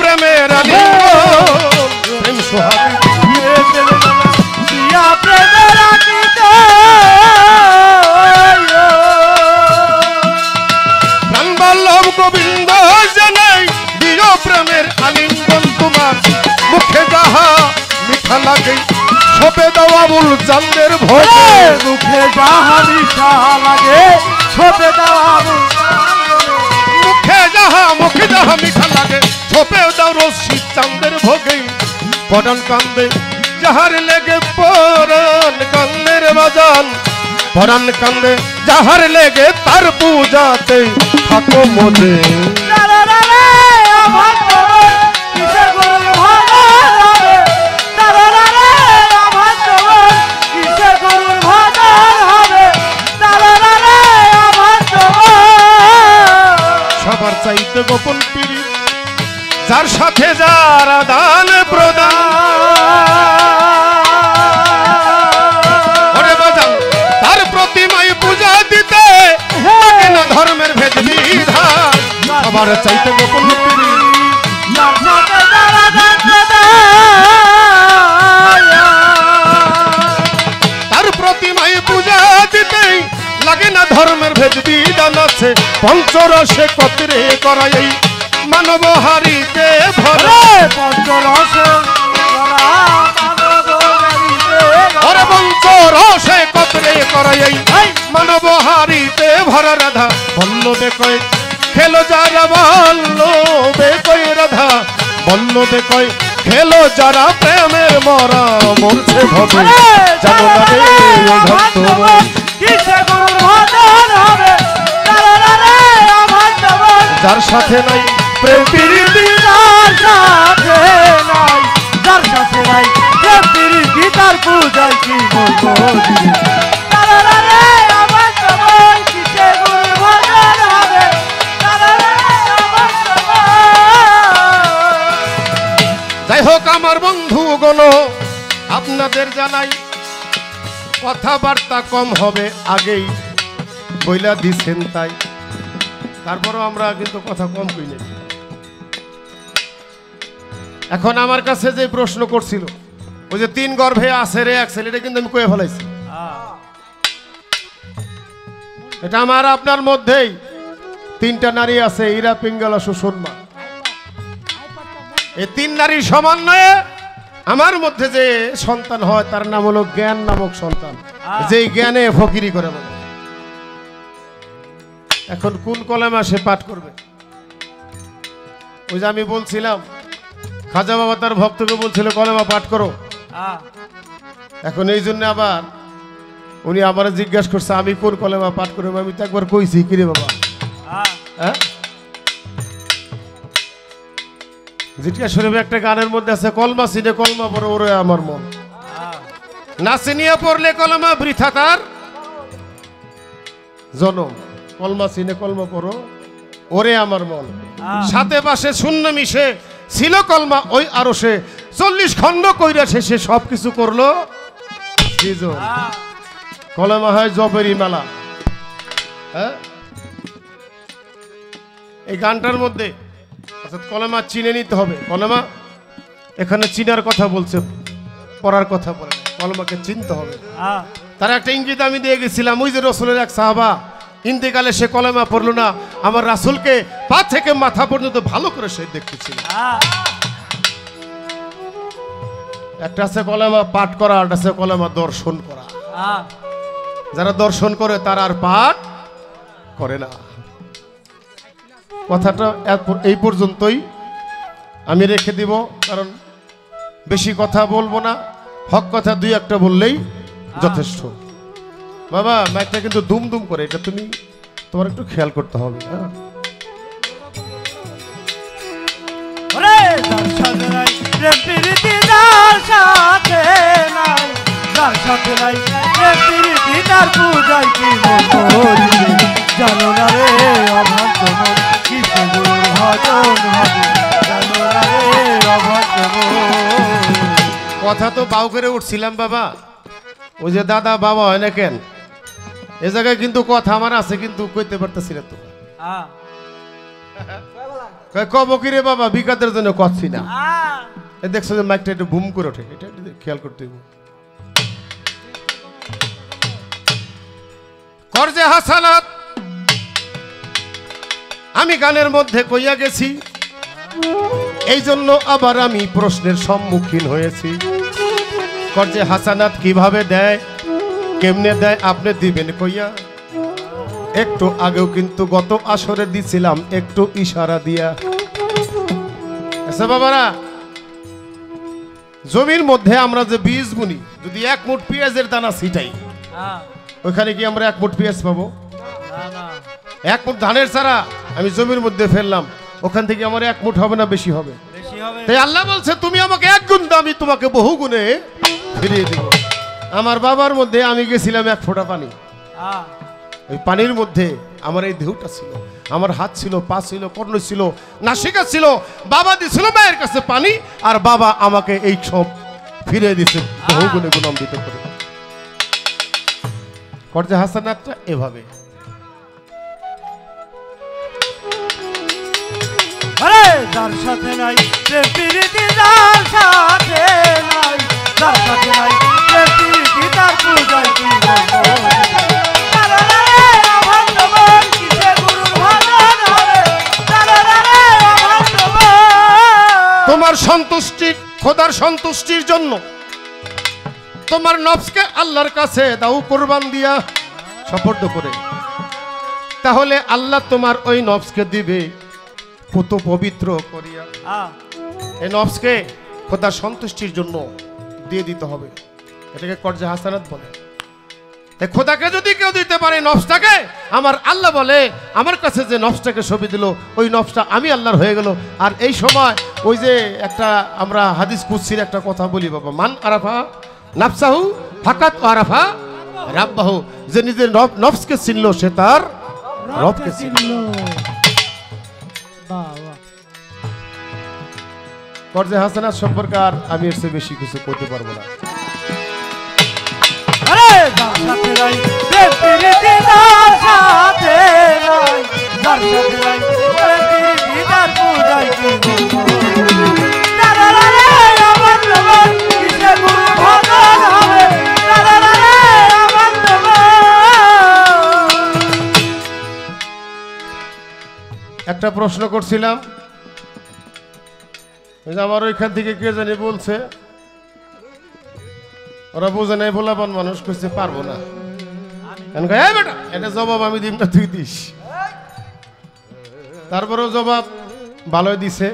প্রেমের প্রেম সোহাগ। দিয়া প্রেমের প্রাণ বল্লভ গোবিন্দ জানাই দিও প্রেমের আলিঙ্গন তোমার। মুখে যাহা মিঠা লাগে সপে দেওয়া মূল চান্দের ভোগে মুখে যাহা পরান কান্দে যাহার লেগে পরান কান্দের বাজান। পরান কান্দে যাহার লেগে তার পূজাতে থাকো মনে। সবার চাইতে গোপন পিড়ি যার সাথে যারা সবার চাইতে গোপন তার প্রতিমায় পূজা দিতে লাগে না ধর্মের ভেদ বিধান আছে। পঞ্চরসে কতরে করাই মানব হারিতে ভরে ওরে পঞ্চরসে কতরে করাই মানব হারিতে ভরা রাধা। বল্লবে কয় খেলো যারা বল্লবে কয় রাধা? বল্লবে কয় খেলো যারা প্রেমের মরা মরছে ভবে। জানো না রে ও ভক্তগণ, যার সাথে নাই প্রেম প্রীতি গীতার পূজায় কি বলব তারা রে হোক আমার বন্ধু গণ আপনাদের জানাই, কথাবার্তা কম হবে আগেই, বইলা দিচ্ছেন তাই। তারপরও আমরা কিন্তু কথা কম কই নাই। এখন আমার কাছে যে প্রশ্ন করছিল, ওই যে তিন গর্ভে আছে রে এক ছেলে, এটা কিন্তু আমি কয়ে ফেলাইছি। এটা আমার আপনার মধ্যেই তিনটা নারী আছে, ইরা, পিঙ্গলা সুষমা এই তিন নারীর সমন্বয়ে আমার মধ্যে যে সন্তান হয় তার নাম হলো জ্ঞান নামক সন্তান। যেই জ্ঞানে ফকিরি করে বলে। এখন কোন কলেমা সে পাঠ করবে? ওই যে আমি বলছিলাম খাজা বাবা তার ভক্তকে বলছিল কলেমা পাঠ করো। এখন এই জন্য আবার উনি আবার জিজ্ঞাসা করছে আমি কোন কলেমা পাঠ করব? আমি তো একবার কইছি কিরে বাবা? হ্যাঁ? জিটকা শরীফ একটা গানের মধ্যে আছে কলমা সিনে কলমা পরে ওরে আমার মন। নাচিনিয়া পড়লে কলমা বৃথা তার জনম। কলমা সিনে কলমা পড়ো ওরে আমার মন। সাথে পাশে শূন্য মিশে ছিল কলমা ওই আরও সে চল্লিশ খণ্ড কইরা শেষে সব কিছু করল। কলমা হয় জবেরি মেলা। হ্যাঁ? এই গানটার মধ্যে অর্থাৎ কলেমা চিনে নিতে হবে। কলেমা এখানে চিনার কথা বলছে পড়ার কথা বলে। কলেমাকে চিনতে হবে। তার একটা ইঙ্গিত আমি দিয়ে গেছিলাম ওই যে রসুলের এক সাহাবা ইন্তেকালে সে কলেমা পড়ল না আমার রাসুলকে পা থেকে মাথা পর্যন্ত ভালো করে সে দেখতেছিল। একটা আছে কলেমা পাঠ করা আর একটা আছে কলেমা দর্শন করা। যারা দর্শন করে তারা আর পাঠ করে না। কথাটা এই পর্যন্তই। আমি রেখে দিব, কারণ বেশি কথা বলব না। হক কথা দুই একটা বললেই যথেষ্ট। বাবা, মাইকটা কিন্তু দুম দুম করে, এটা তুমি তোমার একটু খেয়াল করতে হবে হ্যাঁ? জানো না রে, অভাগ্য কথা তো বাউ করে উঠছিলাম, বাবা। ওই যে দাদা, বাবা, হয় না কেন? এ জায়গায় কিন্তু কথা আমার আছে, কিন্তু কইতে পারতেছি না তো। কব কি রে বাবা বিকাতের জন্য কচ্ছি না। দেখছ যে মাইকটা একটু বুম করে ওঠে, এটা খেয়াল করতে হবে। করজে হাসানাত। আমি গানের মধ্যে কইয়া গেছি এই জন্য আবার আমি প্রশ্নের সম্মুখীন হয়েছি। করজে হাসানাত কীভাবে দেয় কেমনে দেয় আপনি দিবেন কইয়া। একটু আগেও কিন্তু গত আসরে দিছিলাম একটু ইশারা দিয়া। আচ্ছা বাবারা জমির মধ্যে আমরা যে বীজ বুনি যদি এক মুঠ পেঁয়াজের দানা ছিটাই হ্যাঁ। ওইখানে কি আমরা এক মুঠ পেঁয়াজ পাবো? এক মুঠ ধানের চারা? আমি জমির মধ্যে ফেললাম ওখান থেকে আমার এক মুঠ হবে না বেশি হবে। তাই আল্লাহ বলছে তুমি আমাকে এক গুণ দাও আমি তোমাকে বহু গুণে ফিরিয়ে দিব আমার বাবার মধ্যে আমি গেছিলাম এক ফোঁটা পানি। ওই পানির মধ্যে আমার এই দেহটা ছিল আমার হাত ছিল পা ছিল কর্ণ ছিল নাসিকা ছিল বাবা দিছিল মায়ের কাছে পানি আর বাবা আমাকে এই সব ফিরিয়ে দিছে বহু গুণে গুণান্বিত করে। করছে হাসানাতটা এভাবে। সাথে। তোমার সন্তুষ্টির খোদার সন্তুষ্টির জন্য তোমার নফসকে আল্লাহর কাছে দাও কোরবান দিয়া সপর্দ করে। তাহলে আল্লাহ তোমার ওই নফসকে দিবে। কত পবিত্র করিয়া এই নফসকে খোদার সন্তুষ্টির জন্য দিয়ে দিতে হবে। এটাকে কর্জে হাসানাত বলে। খোদাকে যদি কেউ দিতে পারে নফসটাকে আমার আল্লাহ বলে আমার কাছে যে নফসটাকে ছবি দিল ওই নফসটা আমি আল্লাহর হয়ে গেল। আর এই সময় ওই যে একটা আমরা হাদিস কুৎসির একটা কথা বলি বাবা মান আরাফা নাফসাহু ফাকাত আরাফা রাব্বাহু যে নিজের নফসকে চিনল সে তার রবকে চিনল। বাহ, হাসানার সম্পর্কে আর আমি এর চেয়ে বেশি কিছু করতে পারব না। সাথে একটা প্রশ্ন করছিলাম। আমার ওইখান থেকে কে জানি বলছে। ওরা বোঝে নাই বলাবান মানুষ করছে পারব না। বেটা এটা জবাব আমি দিম না তুই দিস। তারপরেও জবাব ভালোই দিছে।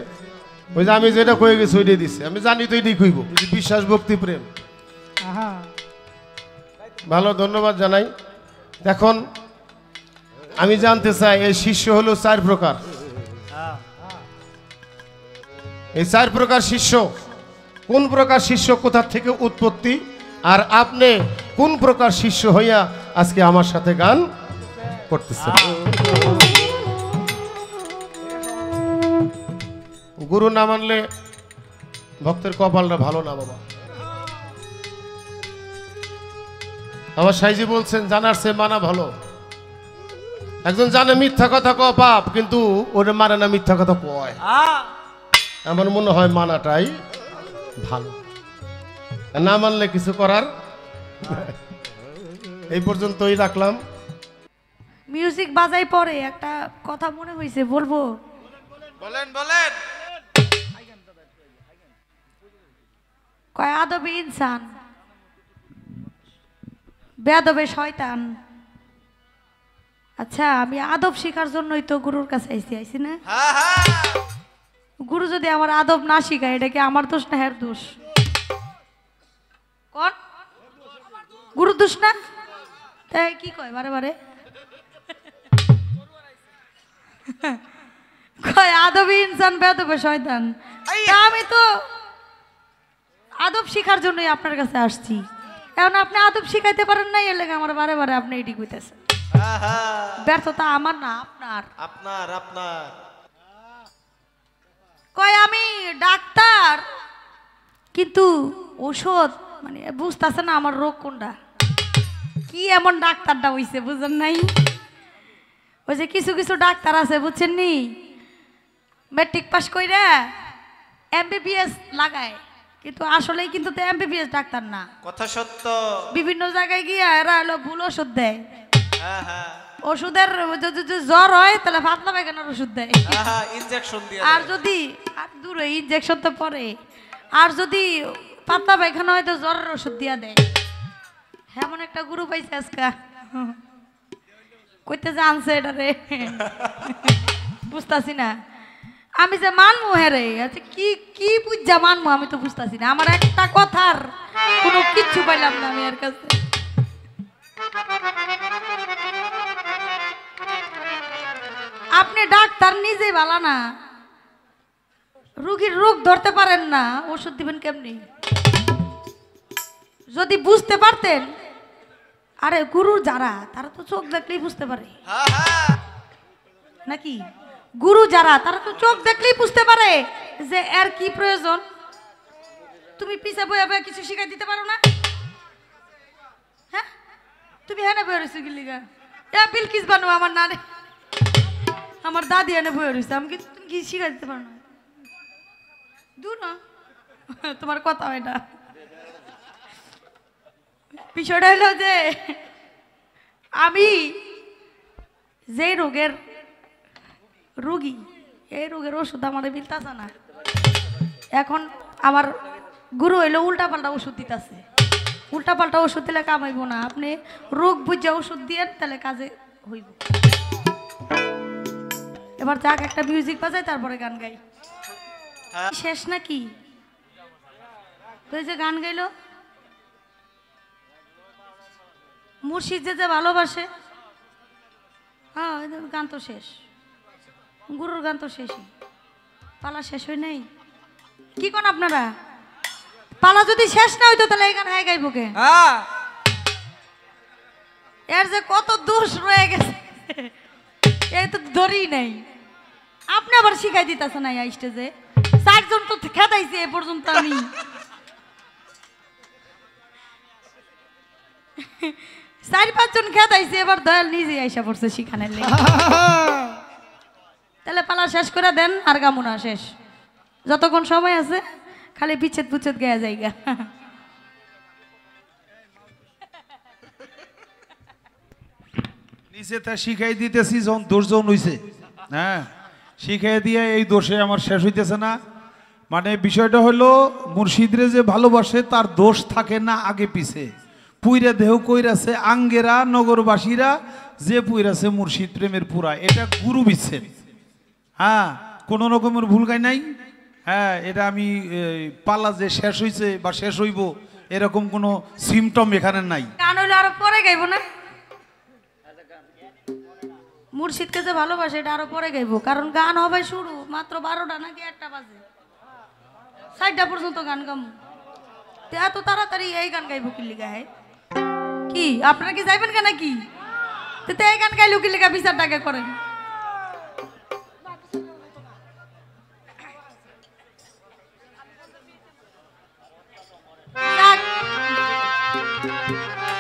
ওই যে আমি যেটা কয়ে গেছি ওইটাই দিছে। আমি জানি তো এটাই কইব বিশ্বাস ভক্তি প্রেম। ভালো ধন্যবাদ জানাই। এখন আমি জানতে চাই, এই শিষ্য হলো চার প্রকার। এই চার প্রকার শিষ্য, কোন প্রকার শিষ্য কোথা থেকে উৎপত্তি? আর আপনি কোন প্রকার শিষ্য হইয়া আজকে আমার সাথে গান করতেছেন? গুরু না মানলে ভক্তের কপালটা ভালো না, বাবা। আমার সাইজি বলছেন, জানার সে মানা ভালো। একজন জানে মিথ্যা কথা ক পাপ কিন্তু ওরে মানে না মিথ্যা কথা কয়। আমার মনে হয় মানাটাই ভালো। না মানলে কিছু করার এই পর্যন্তই রাখলাম। মিউজিক বাজাই পরে একটা কথা মনে হয়েছে বলব? বলেন বলেন। কয় আদবে ইনসান। বেয়াদবে শয়তান। আচ্ছা আমি আদব শেখার জন্যই তো গুরুর কাছে আইসি আইসি না? গুরু যদি আমার আদব না শিখায় এটা কি আমার দোষ না হের দোষ? কোন? গুরু দোষ না? তাই কি কয় বারে বারে? কয় আদবি ইনসান বেদবে শয়তান। আমি তো আদব শিখার জন্যই আপনার কাছে আসছি। এখন আপনি আদব শিখাইতে পারেন না এর লেগে আমার বারে বারে আপনি এটি হ্যাঁ ব্যর্থতা আমার না আপনার। আপনার আপনার। কয় আমি ডাক্তার কিন্তু ওষুধ মানে বুঝতেছে না আমার রোগ কোনটা। কি এমন ডাক্তারটা হইছে বুঝেন নাই? ওই যে কিছু কিছু ডাক্তার আছে বুঝছেন নি? মেট্রিক পাস কইরা এমবিবিএস লাগায় কিন্তু আসলেই কিন্তু এমবিবিএস ডাক্তার না। কথা সত্য। বিভিন্ন জায়গায় গিয়ে এরা হলো ভুল ওষুধ দেয়। ওষুধের যদি জ্বর হয় তাহলে পাতলা পায়খানার ওষুধ দেয়? হ্যাঁ ইনজেকশন দিয়ে আর যদি আর দূরে ইনজেকশন তো পরে। আর যদি পাতলা পায়খানা হয় তো জ্বরের ওষুধ দিয়া দেয়। এমন একটা গুরু পাইছে আজকা। কইতে যে আনছে এটা রে। বুঝতাছি না। আমি যে মানমু হেরে আচ্ছা কি কি বুঝা মানমু আমি তো বুঝতাছি না। আমার একটা কথার কোনো কিচ্ছু পাইলাম না আমি এর কাছে। আপনি ডাক্তার নিজেই ভালো না। রুগীর রোগ ধরতে পারেন না, ওষুধ দিবেন কেমনি? যদি বুঝতে পারতেন, আরে গুরু যারা, তারা তো চোখ দেখলেই বুঝতে পারে। নাকি? গুরু যারা, তারা তো চোখ দেখলেই বুঝতে পারে যে এর কি প্রয়োজন। তুমি পিছে বয়ে বয়ে কিছু শিখাই দিতে পারো না? হ্যাঁ? তুমি হ্যাঁ বয়ে রয়েছো গিল্লিগা। এ বিলকিস বানো আমার নানে। আমার দাদি এনে বয়ে রয়েছে আমি কি তুমি কি শিখা দিতে পারো না? দূর না। তোমার কথা না। বিষয়টা হলো যে, আমি যে রোগের রুগী, এই রোগের ওষুধ আমার মিলতেছে না। এখন আমার গুরু হইল উল্টা পাল্টা ওষুধ দিতেছে। উল্টা পাল্টা ওষুধ দিলে কামাইব না। আপনি রোগ বুঝে ওষুধ দিয়ে তাহলে কাজে হইব। এবার যাক একটা মিউজিক বাজাই তারপরে গান গাই। হ্যাঁ। শেষ নাকি? তো যে গান গাইলো। মুর্শিদ যে যে ভালোবাসে। হ্যাঁ গান তো শেষ। গুরুর গান তো শেষই। পালা শেষ হয় নাই? কি কোন আপনারা? পালা যদি শেষ না হইতো তাহলে এই গান হ্যাঁ গাইব কে? হ্যাঁ। এর যে কত দোষ রয়ে গেছে। এই তো ধরি নাই। আপনি আবার শিখাই দিতেছে না স্টেজে? চারজন তো খেতাইছে এ পর্যন্ত আমি। চার পাঁচজন খেতাইছে এবার দয়াল নিজে আইসা পড়ছে লেগে। তাহলে পালা শেষ করে দেন, আর গামুনা শেষ। যতক্ষণ সময় আছে, খালি বিচ্ছেদ বুচ্ছেদ গেয়া যাইগা। নিচে তা শিখাই দিতেছি, যখন যখন হইছে। হ্যাঁ শিখাই দিয়ে এই দোষে আমার শেষ হইতেছে না। মানে বিষয়টা হলো, মুর্শিদরে যে ভালোবাসে, তার দোষ থাকে না আগে পিছে। পুইরা দেহ কইরাছে আঙ্গেরা, নগরবাসীরা, যে পুইরাছে মুর্শিদ প্রেমের পুরা। এটা গুরু বিচ্ছেদ। হ্যাঁ কোনো রকমের ভুল গাই নাই। হ্যাঁ এটা আমি পালা যে শেষ হইছে বা শেষ হইব, এরকম কোনো সিমটম এখানে নাই। পরে গাইব না? মুর্শিদকে যে ভালোবাসে, এটা আরও পরে গাইবো। কারণ গান হবে শুরু মাত্র বারোটা নাকি একটা বাজে। চারটা পর্যন্ত গান গামু। এত তাড়াতাড়ি এই গান গাইবো কি হয় কি? আপনারা কি যাইবেন কেন কি এই গান গাইলেও কি লিগা বিচার টাকা করেন?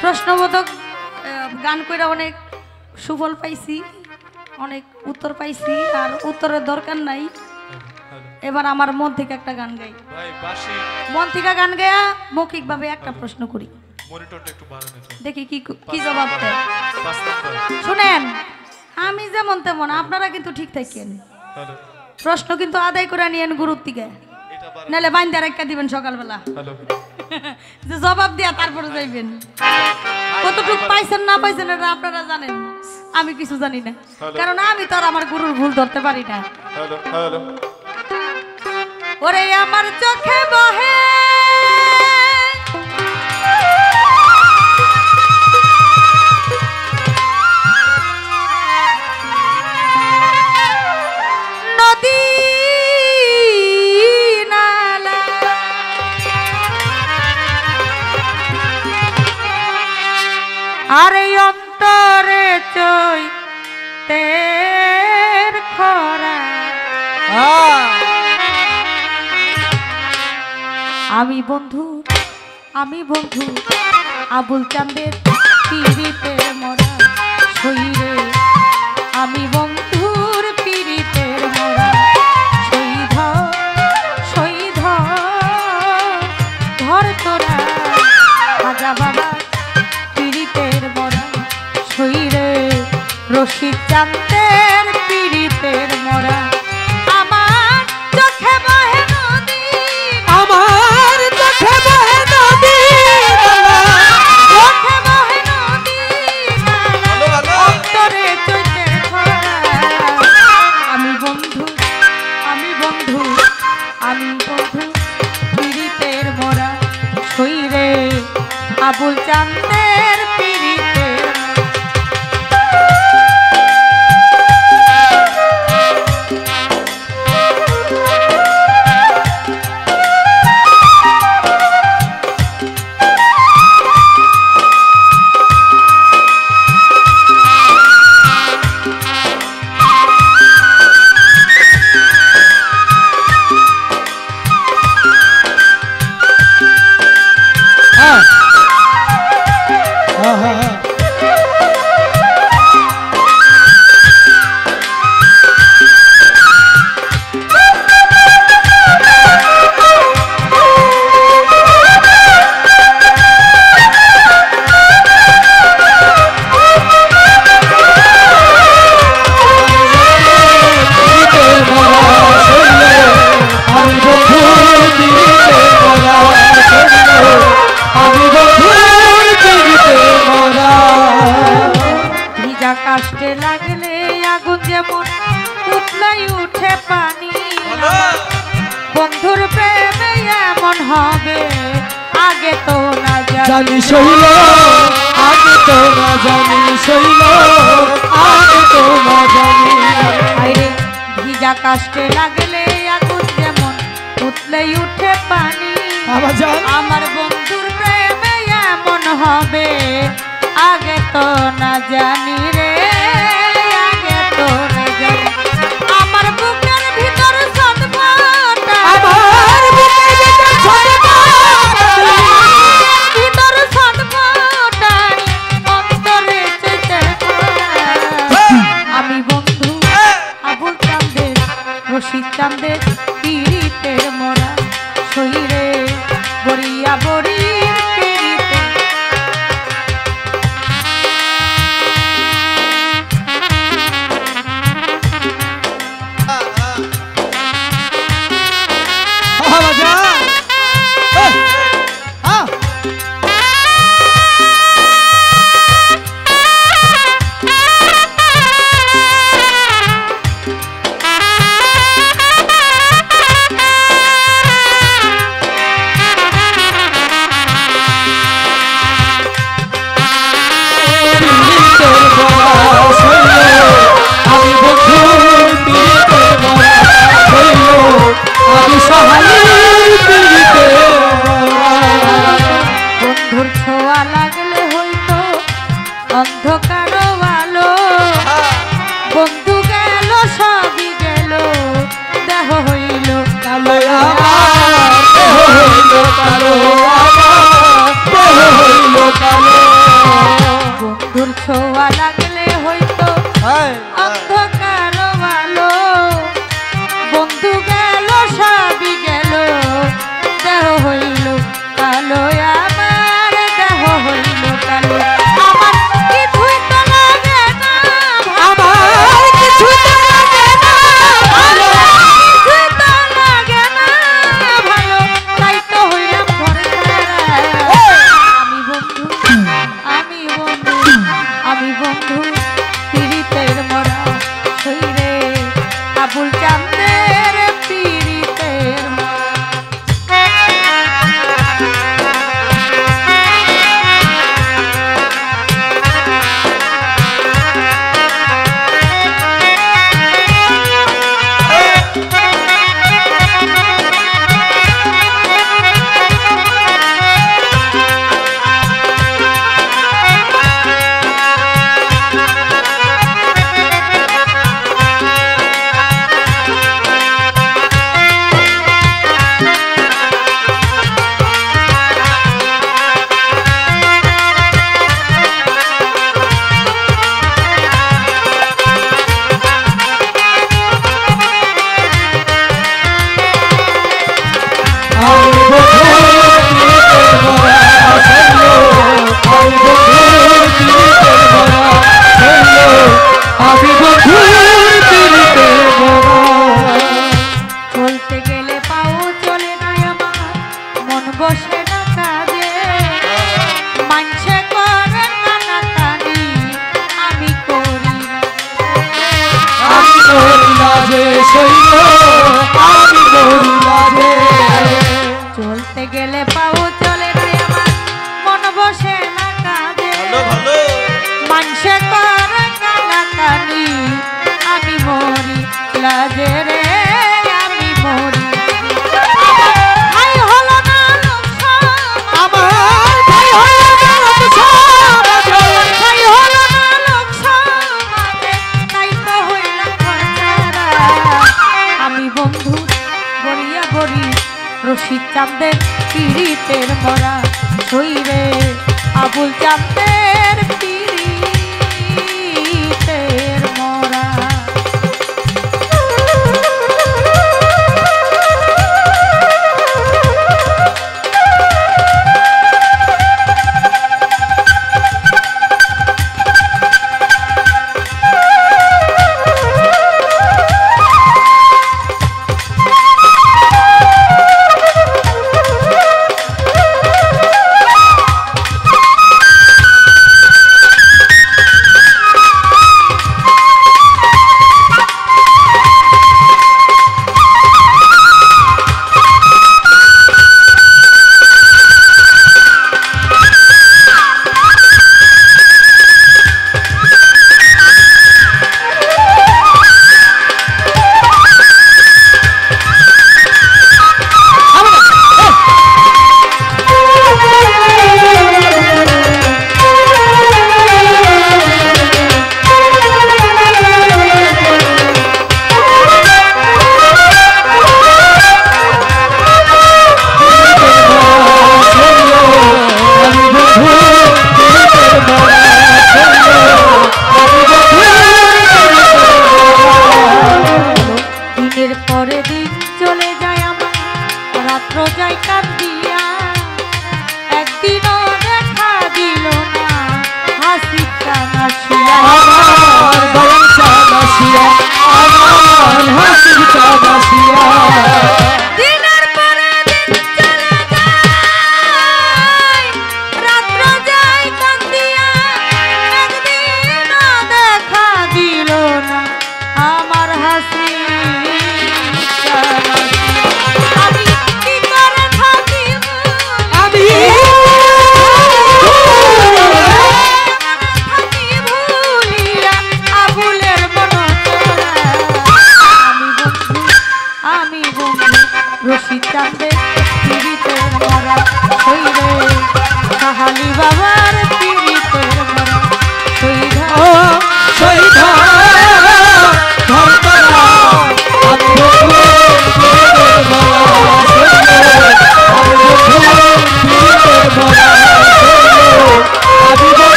প্রশ্নবোধক গান কইরা অনেক সুফল পাইছি। অনেক উত্তর পাইছি আর উত্তরের দরকার নাই। এবার আমার মন থেকে একটা গান গাই। মন থেকে গান গায়া মৌখিকভাবে একটা প্রশ্ন করি। একটু। দেখি কি কি জবাব দেয়। শুনেন আমি যেমন তেমন আপনারা কিন্তু ঠিক থাকেন। প্রশ্ন কিন্তু আদায় করে নিয়েন গুরুর থেকে নাহলে বাইন্দা রেখা দিবেন সকালবেলা। *laughs* যে জবাব দিয়া তারপরে যাইবেন। কতটুকু পাইছেন না পাইছেন এটা আপনারা জানেন। আমি কিছু জানি না। কারণ আমি তো আর আমার গুরুর ভুল ধরতে পারি না। ওরে আমার চোখে বহে। আর অন্তরে চই তের খরা। আমি বন্ধু আমি বন্ধু, আবুল চান্দের টিভিতে মরা শরীরে আমি লাগলে আগুন যেমন উঠলাই উঠে পানি। বন্ধুর প্রেমে এমন হবে আগে তো না জানি। শৈল আগে তো না জানি শৈল আগে তো না জানি। ভিজা কাষ্টে লাগলে আগুন যেমন উঠলেই উঠে পানি। আমার বন্ধুর প্রেমে এমন হবে আগে তো না জানি রে। Yay!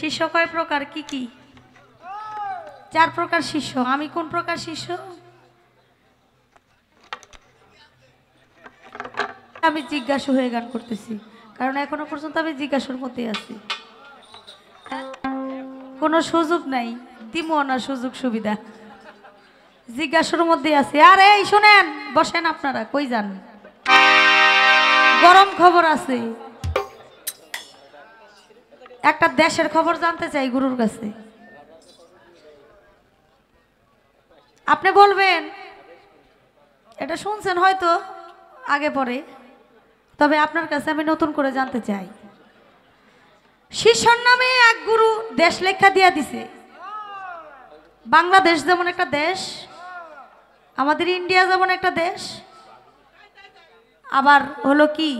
শিষ্য কয় প্রকার? কি কি? চার প্রকার শিষ্য। আমি কোন প্রকার শিষ্য? আমি জিজ্ঞাসা হয়ে গান করতেছি। কারণ এখনও পর্যন্ত আমি জিজ্ঞাসার মধ্যে আছি। কোনো সুযোগ নাই। দিব না সুযোগ সুবিধা। জিজ্ঞাসার মধ্যে আছে। আর, এই শোনেন, বসেন আপনারা, কই যান? গরম খবর আছে। একটা দেশের খবর জানতে চাই গুরুর কাছে। আপনি বলবেন, এটা শুনছেন হয়তো আগে পরে, তবে আপনার কাছে আমি নতুন করে জানতে চাই। শিষ্যর নামে এক গুরু দেশ লেখা দিয়া দিছে। বাংলাদেশ যেমন একটা দেশ, আমাদের ইন্ডিয়া যেমন একটা দেশ, আবার হলো কি?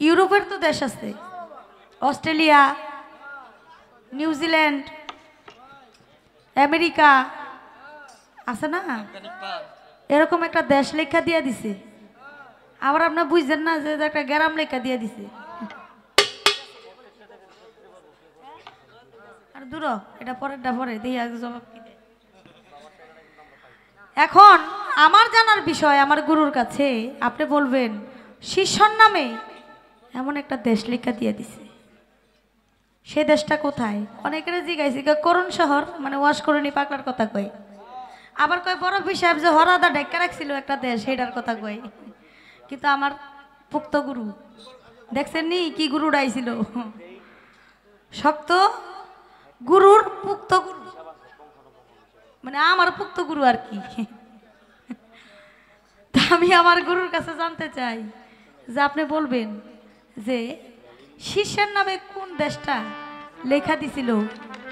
ইউরোপের তো দেশ আছে। অস্ট্রেলিয়া নিউজিল্যান্ড আমেরিকা, আছে না? এরকম একটা দেশ লেখা দিয়ে দিছে। আবার আপনার বুঝছেন না যে একটা গ্রাম লেখা দিয়ে দিছে। আর দূর এটা পরেরটা পরে আগে জবাব এখন আমার জানার বিষয় আমার গুরুর কাছে, আপনি বলবেন, শিষ্যর নামে এমন একটা দেশ লেখা দিয়ে দিছে। সে দেশটা কোথায়? অনেকের জিগাইছি করুণ শহর মানে ওয়াশ করুনি পাকড়ার কথা কয়। আবার কয়, বড় সাহেব যে হরাদা ডেক্কা রাখছিল একটা দেশ সেটার কথা কয়। কিন্তু আমার পুক্ত গুরু, দেখছেন নি কি গুরু ডাইছিল শক্ত গুরুর পুক্ত গুরু। মানে আমার পুক্ত গুরু আর কি। আমি আমার গুরুর কাছে জানতে চাই, যে আপনি বলবেন যে শিষ্যের নামে কোন দেশটা লেখা দিছিল?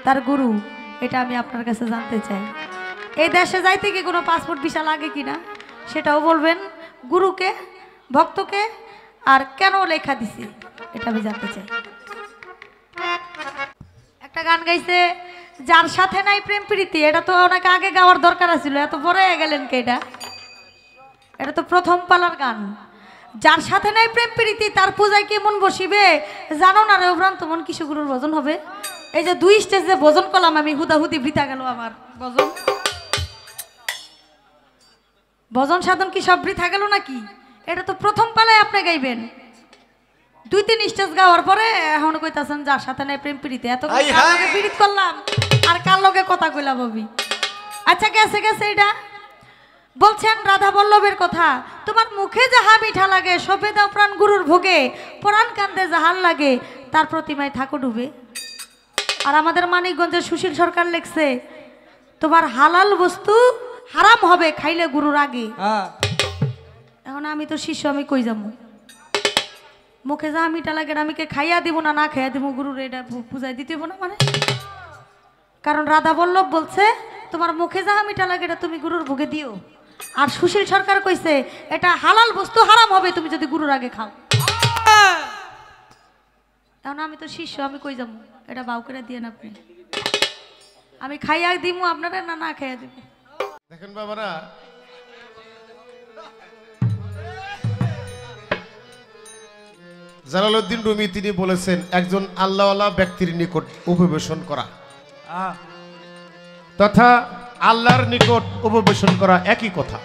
তার গুরু, এটা আমি আপনার কাছে জানতে চাই। এই দেশে যাইতে কি কোনো পাসপোর্ট ভিসা লাগে কি না সেটাও বলবেন। গুরুকে, ভক্তকে, আর কেন লেখা দিছে? এটা আমি জানতে চাই। একটা গান গাইছে, যার সাথে নাই প্রেম প্রীতি, এটা তো ওনাকে আগে গাওয়ার দরকার ছিল এত পরে গেলেন কে এটা? এটা তো প্রথম পালার গান। যার সাথে নাই প্রেম প্রীতি তার পূজায় কি মন বসিবে? জানো না রে ভ্রান্ত মন কিশোরগুরুর ভজন হবে। এই যে দুই স্টেজে ভজন করলাম আমি হুদাহুদি বৃথা গেল আমার ভজন। ভজন সাধন কি সব বৃথা গেল নাকি? এটা তো প্রথম পালায় আপনি গাইবেন। দুই তিন স্টেজ গাওয়ার পরে এখন কইতাছেন যার সাথে নাই প্রেম প্রীতি এত পীড়িত করলাম? আর কার লগে কথা কইলাম আমি আচ্ছা গেছে গেছে এটা। বলছেন রাধা বল্লভের কথা তোমার মুখে যাহা মিঠা লাগে সবে দাও প্রাণ গুরুর ভোগে প্রাণ কান্দে যাহার লাগে তার প্রতিমায় থাকো ডুবে। আর আমাদের মানিকগঞ্জের সুশীল সরকার লেখছে তোমার হালাল বস্তু হারাম হবে খাইলে গুরুর আগে। হ্যাঁ। এখন আমি তো শিষ্য আমি কই যাব? মুখে যা মিঠা লাগে আমি কে খাইয়া দিব না না খাইয়া দিব গুরুর এটা পূজায় দিতে না মানে? কারণ রাধা বল্লভ বলছে তোমার মুখে যাহা মিঠা লাগে এটা তুমি গুরুর ভোগে দিও। আর সুশীল সরকার কইছে এটা হালাল বস্তু হারাম হবে তুমি যদি গুরুর আগে খাও। এখন আমি তো শিষ্য আমি কই যাব? এটা বাউ করে দিয়ে আপনি। আমি খাইয়া দিব আপনারা না না খাইয়া দিব? দেখেন বাবারা জালালউদ্দিন রুমি তিনি বলেছেন একজন আল্লাহওয়ালা ব্যক্তির নিকট উপবেশন করা। আহ, তথা আল্লাহর নিকট উপবেশন করা একই কথা।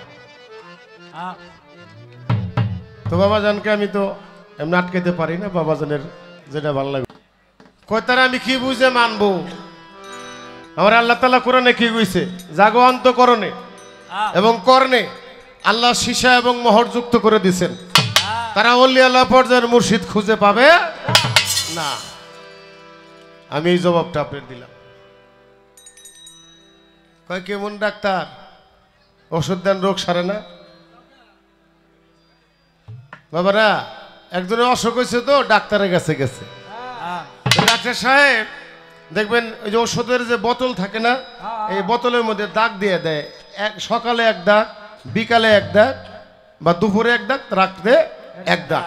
তো বাবাজানকে আমি তো এমনি আটকাইতে পারি না বাবা বাবাজানের যেটা ভালো লাগে। কয়, তারা আমি কি বুঝে মানবো? আমার আল্লাহ তালা কোরআনে কি কইছে? জাগো অন্তকরণে এবং কর্ণে আল্লাহ সীসা এবং মোহর যুক্ত করে দিছেন তারা অলি আল্লাহ পর্যায়ের মুর্শিদ খুঁজে পাবে না। আমি এই জবাবটা আপনার দিলাম। কয়, কেমন ডাক্তার? ওষুধ দেন, রোগ সারে না? বাবারা একজনের অসুখ হয়েছে তো, ডাক্তারের কাছে গেছে। ডাক্তার সাহেব, দেখবেন ওই যে ওষুধের যে বোতল থাকে না, এই বোতলের মধ্যে দাগ দিয়ে দেয়। এক, সকালে এক দাগ, বিকালে এক দাগ, বা দুপুরে এক দাগ, রাত্রে এক দাগ।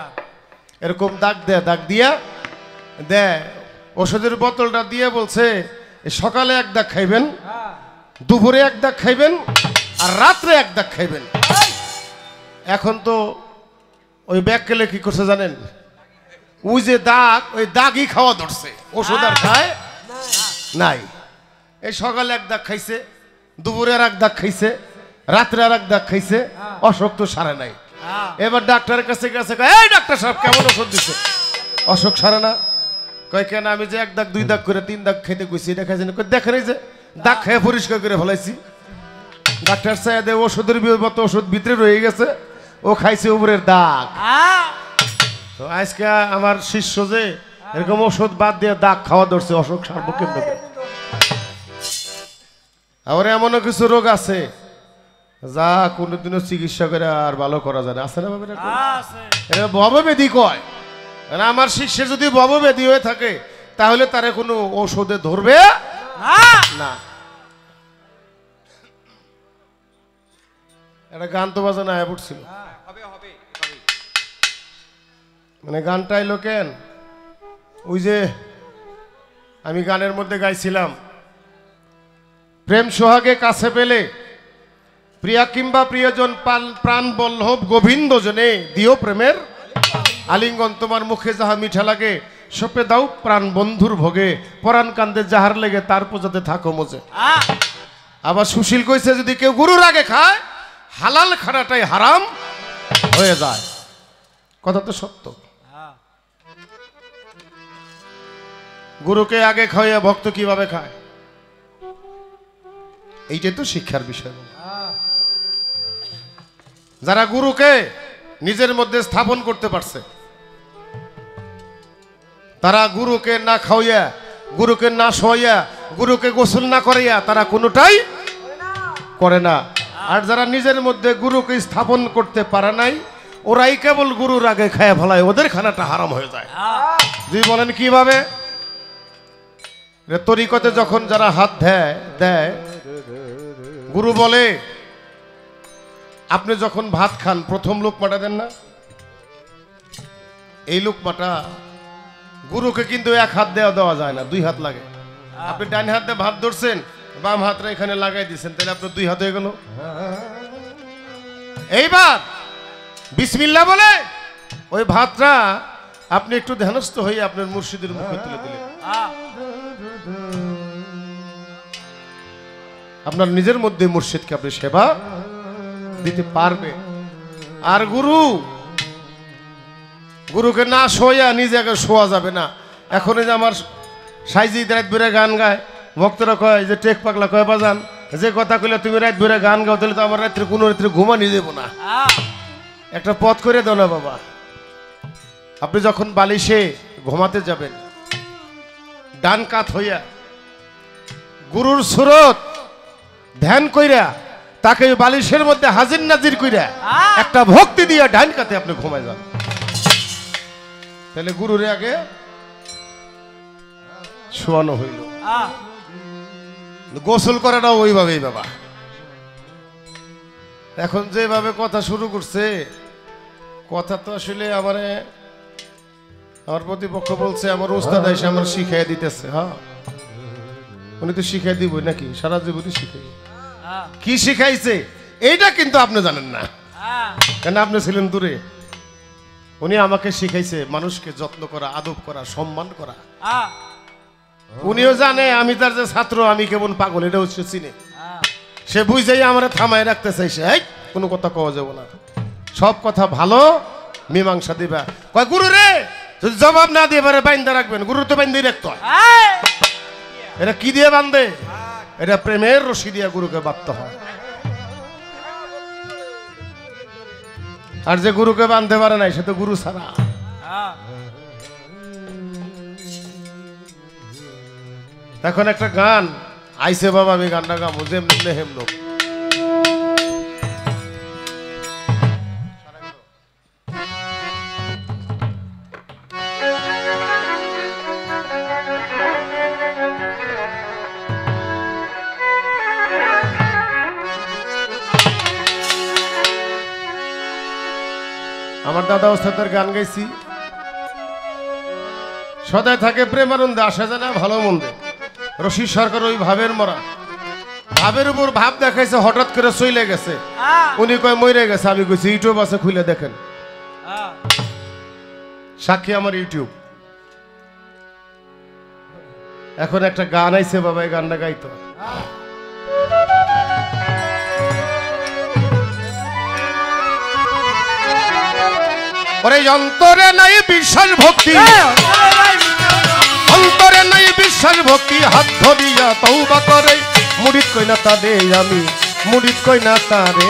এরকম দাগ দেয়, দাগ দিয়া দেয়। ওষুধের বোতলটা দিয়ে বলছে সকালে এক দাগ খাইবেন দুপুরে এক দাগ খাইবেন আর রাত্রে এক দাগ খাইবেন। এখন তো ওই ব্যাগকেলে কি করছে জানেন? ওই যে দাগ, ওই দাগই খাওয়া ধরছে। ওষুধ আর খায় নাই। এই সকালে এক দাগ খাইছে, দুপুরে আর এক দাগ খাইছে, রাত্রে আর এক দাগ খাইছে, অসুখ তো সারে নাই। এবার ডাক্তারের কাছে গেছে এই ডাক্তার সাহেব, কেমন ওষুধ দিছে? অসুখ সারে না। কয়, কেন আমি যে এক দাগ, দুই দাগ করে তিন দাগ খেতে কইছি, এটা খাইছি না। দেখেন এই যে দাগ খেয়ে পরিষ্কার করে ফেলাইছি। ডাক্তার সাহেব ওষুধের মতো ওষুধ ভিতরে রয়ে গেছে। ও খাইছে উপরের দাগ। তো আজকে আমার শিষ্য যে এরকম ওষুধ বাদ দিয়ে দাগ খাওয়া ধরছে অসুখ সার্বক্ষেম আবার এমনও কিছু রোগ আছে যা কোনোদিনও চিকিৎসা করে আর ভালো করা যায় না। আছে না বাবা? এটা কয়? মানে আমার শিষ্যে যদি বববেদি হয়ে থাকে তাহলে তারা কোনো ওষুধে ধরবে? না। একটা গান তো বাজানো আয়া পড়ছিল। হবে হবে মানে গানটা এলো কেন ওই যে আমি গানের মধ্যে গাইছিলাম প্রেম সোহাগে কাছে পেলে প্রিয়া কিংবা প্রিয়জন প্রাণ বল্লভ গোবিন্দ জনে দিও প্রেমের আলিঙ্গন তোমার মুখে যাহা মিঠা লাগে সপে দাও প্রাণ বন্ধুর ভোগে পরাণ কান্দে যাহার লেগে তার পূজাতে থাকো মজে। আবার সুশীল কইছে যদি কেউ গুরুর আগে খায় হালাল খানাটাই হারাম হয়ে যায়। কথা তো সত্য। গুরুকে আগে খাওয়াইয়া ভক্ত কীভাবে খায়? এইটাই তো শিক্ষার বিষয়। যারা গুরুকে নিজের মধ্যে স্থাপন করতে পারছে তারা গুরুকে না খাওয়াইয়া, গুরুকে না শোয়াইয়া, গুরুকে গোসল না করাইয়া তারা কোনোটাই করে না। আর যারা নিজের মধ্যে গুরুকে স্থাপন করতে পারে নাই, ওরাই কেবল গুরুর আগে খায় ফেলায়, ওদের খানাটা হারাম হয়ে যায়। যদি বলেন কীভাবে? তরিকতে যখন যারা হাত দেয় দেয়, গুরু বলে, আপনি যখন ভাত খান, প্রথম লোক লোকমাটা দেন না? এই লোকমাটা গুরুকে কিন্তু এক হাত দেওয়া দেওয়া যায় না দুই হাত লাগে। আপনি ডান হাত দিয়ে ভাত ধরছেন বাম হাতটা এখানে লাগাই দিচ্ছেন তাহলে আপনার দুই হাত হয়ে গেল। এইবার বিসমিল্লা বলে ওই ভাতটা আপনি একটু ধ্যানস্থ হয়ে আপনার মুর্শিদের মুখে তুলে দিলেন। আপনার নিজের মধ্যে মুর্শিদকে আপনি সেবা দিতে পারবে আর গুরু গুরুকে না শোয়া নিজেকে শোয়া যাবে না। এখন এই যে আমার সাইজি রাত বেড়ে গান গায় ভক্তরা কয় যে টেক পাগলা কয় বাজান যে কথা কইলে তুমি রাত বেড়ে গান গাও তাহলে তো আমার রাত্রে কোনো রাত্রে ঘুমানি দেবো না। একটা পথ করে দাও না বাবা। আপনি যখন বালিশে ঘুমাতে যাবেন ডান কাত হইয়া গুরুর সুরত ধ্যান কইরা তাকে বালিশের মধ্যে হাজির নাজির কইরা একটা ভক্তি দিয়া ডান কাতে আপনি ঘুমায় যান। তাহলে গুরুরে আগে শোয়ানো হইল। গোসল করাটাও ওইভাবেই বাবা। এখন যেভাবে কথা শুরু করছে কথা তো আসলে আমারে আমার প্রতিপক্ষ বলছে আমার উস্তাদ এসে আমার শিখাই দিতেছে হ্যাঁ? উনি তো শিখাই দিব নাকি? সারা জীবনই শিখাই। কি শিখাইছে? এইটা কিন্তু আপনি জানেন না। কেন আপনি ছিলেন দূরে? উনি আমাকে শিখাইছে মানুষকে যত্ন করা আদব করা সম্মান করা। উনিও জানে আমি তার যে ছাত্র আমি কেমন পাগল এটা হচ্ছে চিনে। সে বুঝেই আমার থামায় রাখতে চাইছে এই কোনো কথা কওয়া যাব না। সব কথা ভালো মীমাংসা দিবা। কয় গুরু রে যদি জবাব না দিয়ে পারে বাইন্দা রাখবেন গুরু তো বাইন্দাই রাখতে হয়। এটা কি দিয়ে বান্ধে এটা প্রেমের রশি দিয়ে গুরুকে বাঁধতে হয়। আর যে গুরুকে বাঁধতে পারে নাই, সে তো গুরু ছাড়া। এখন একটা গান আইসে বাবা আমি গানটা গাবো যেমনি হেমলো আমার দাদা ওস্তাদের গান গাইছি। সদাই থাকে প্রেমানন্দে আসা যায় না ভালো মন্দে। রশি সরকার ওই ভাবের মরা। ভাবের উপর ভাব দেখাইছে হঠাৎ করে চলে গেছে। উনি কয় মরে গেছে। আমি কইছি ইউটিউব আছে খুলে দেখেন। সাক্ষী আমার ইউটিউব। এখন একটা গান আইছে বাবা এই গানটা গাইতো। ওরে অন্তরে নাই বিশ্বাস ভক্তি। অন্তরে নাই বিশ্বাস ভক্তি হাত ধরিয়া তৌবা করে। মুড়িদ কই না তারে আমি মুড়িদ কই না তারে।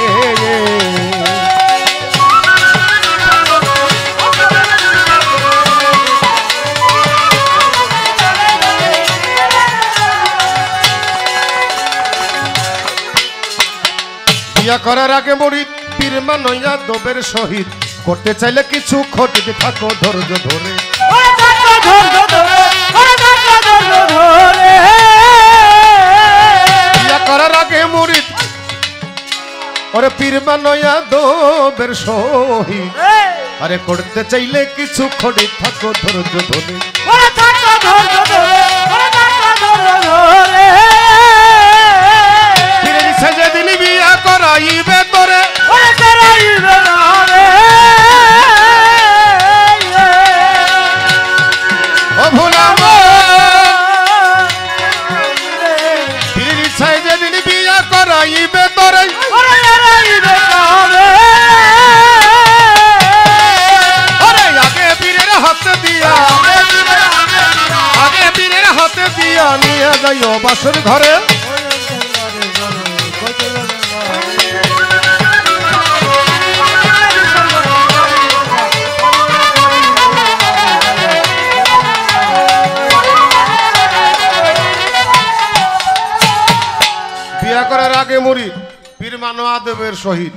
বিয়া করার আগে মুড়িদ পীর মানইয়া দবের শহীদ করতে চাইলে কিছু খটিতে থাকো ধৈর্য ধরে। করার আগে মুড়িদ ওরে পীর মানইয়া দবের শহীদ আরে করতে চাইলে কিছু খড়ি থাকো ধৈর্য ধরে। ওরে কাকা ধৈর্য ধরে ওরে কাকা ধৈর্য ধরে। পীরের সাজে দিন বিয়া করাইবে তোরে। আদবের শহীদ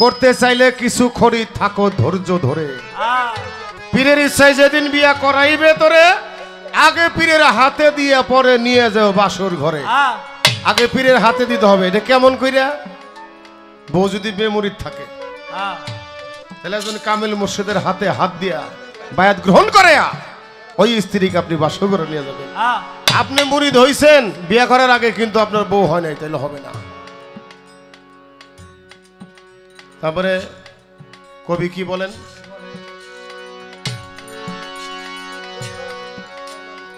করতে চাইলে কিছু খড়ি থাকো ধৈর্য ধরে। পীরের ইচ্ছায় যেদিন বিয়া করাইবে তোরে, আগে পীরের হাতে দিয়ে পরে নিয়ে যাও বাসর ঘরে। আগে পীরের হাতে দিতে হবে, এটা কেমন কইরা? বউ যদি বেমরিদ থাকে, তাহলে একজন কামেল মুর্শিদের হাতে হাত দিয়া বায়াত গ্রহণ করে, ওই স্ত্রীকে আপনি বাসর ঘরে নিয়ে যাবেন। আপনি মুরিদ হইছেন, বিয়া করার আগে কিন্তু আপনার বউ হয় নাই তাহলে হবে না। তারপরে কবি কি বলেন?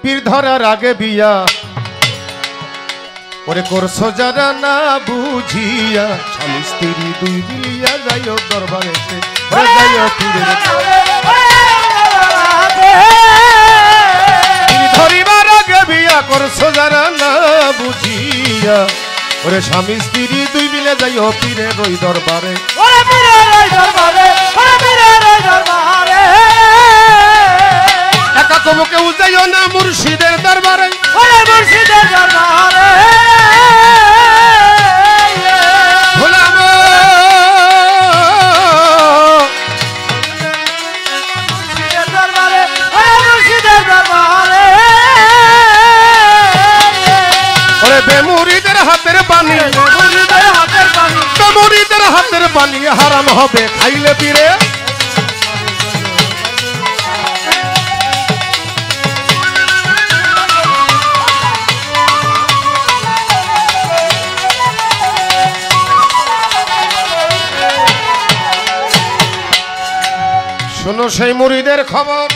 পীর ধরার আগে বিয়া ওরে করছ যারা না বুঝিয়া স্বামী স্ত্রী দুই বিলিয়া যাইও দরবারে যাইও পীরের পীর ধরিবার আগে বিয়া করছ যারা না বুঝিয়া ওরে স্বামী স্ত্রী দুই মিলে যাই ও পীরে রই দরবারে। ওরে পীরে রই দরবারে ওরে পীরে রই দরবারে। একা কবকে উজাইও না মুর্শিদের দরবারে। ওরে মুর্শিদের দরবারে। হাতের পানি হারাম হবে, খাইলে পীরে। শোনো সেই মুড়িদের খবর।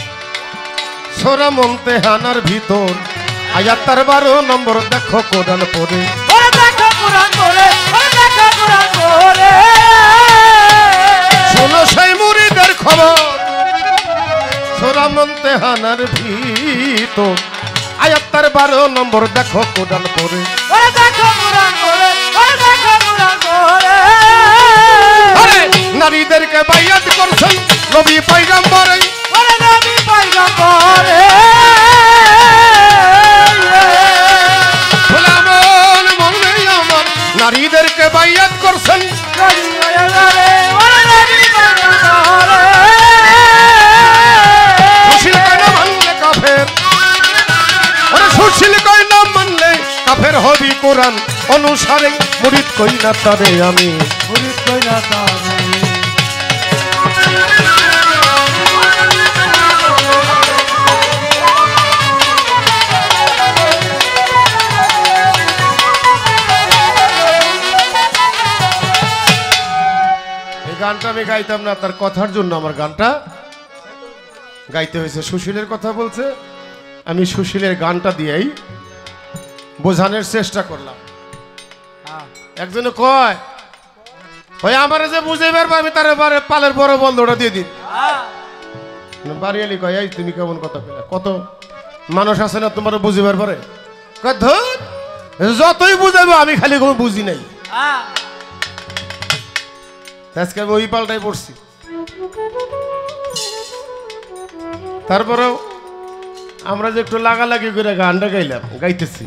সোরা মন্তে হানার ভিতর। আয়াত তার বারো নম্বর দেখো কোরআন পরে মন্তে ভিত। ভিতর আয়াত বারো নম্বর দেখো কোরআন কুরআন করে নারীদেরকে বাইয়াত করছেন নবী পয়গম্বরে। কোরআন অনুসারে মুরিদ কই না তারে আমি। মুরিদ কইরা তারে। এই গানটা আমি গাইতাম না তার কথার জন্য আমার গানটা গাইতে হয়েছে। সুশীলের কথা বলছে। আমি সুশীলের গানটা দিয়েই বোঝানোর চেষ্টা করলাম। একজনে কয় ওই আমার যে বুঝে পারব আমি তার পালের বড় বন্ধটা দিয়ে দিন। বাড়িয়ালি কয় এই তুমি কেমন কথা পেলে কত মানুষ আছে না তোমার বুঝিবার পারে ধুর যতই বুঝাবো আমি খালি কোনো বুঝি নাই। আজকে আমি ওই পাল্টাই পড়ছি। তারপরেও আমরা যে একটু লাগালাগি করে গানটা গাইলাম গাইতেছি।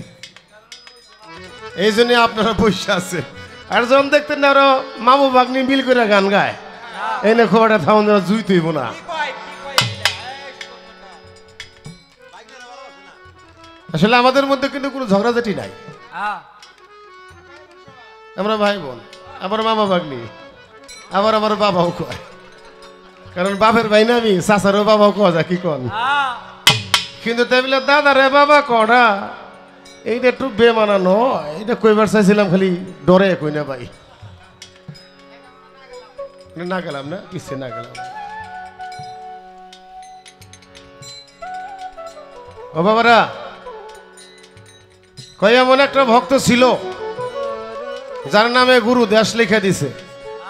এই জন্য আপনারা পয়সা আছে আর যখন দেখতেন না আরও মামু বাগনি মিল করে গান গায় এনে খবরটা থাউন জুই তুইব না। আসলে আমাদের মধ্যে কিন্তু কোনো ঝগড়াঝাটি নাই। আমরা ভাই বোন আমার মামা ভাগ্নি আবার আমার বাবাও কয়। কারণ বাপের ভাই না আমি চাচারও বাবাও কয় যা কি কন। কিন্তু তাই বলে দাদা রে বাবা কড়া? এইটা একটু বেমানা নয়। এটা কইবার চাইছিলাম খালি ডরে কই না ভাই। না গেলাম না পিছিয়ে না গেলাম। ও বাবারা কই এমন একটা ভক্ত ছিল, যার নামে গুরু দেশ লিখে দিছে।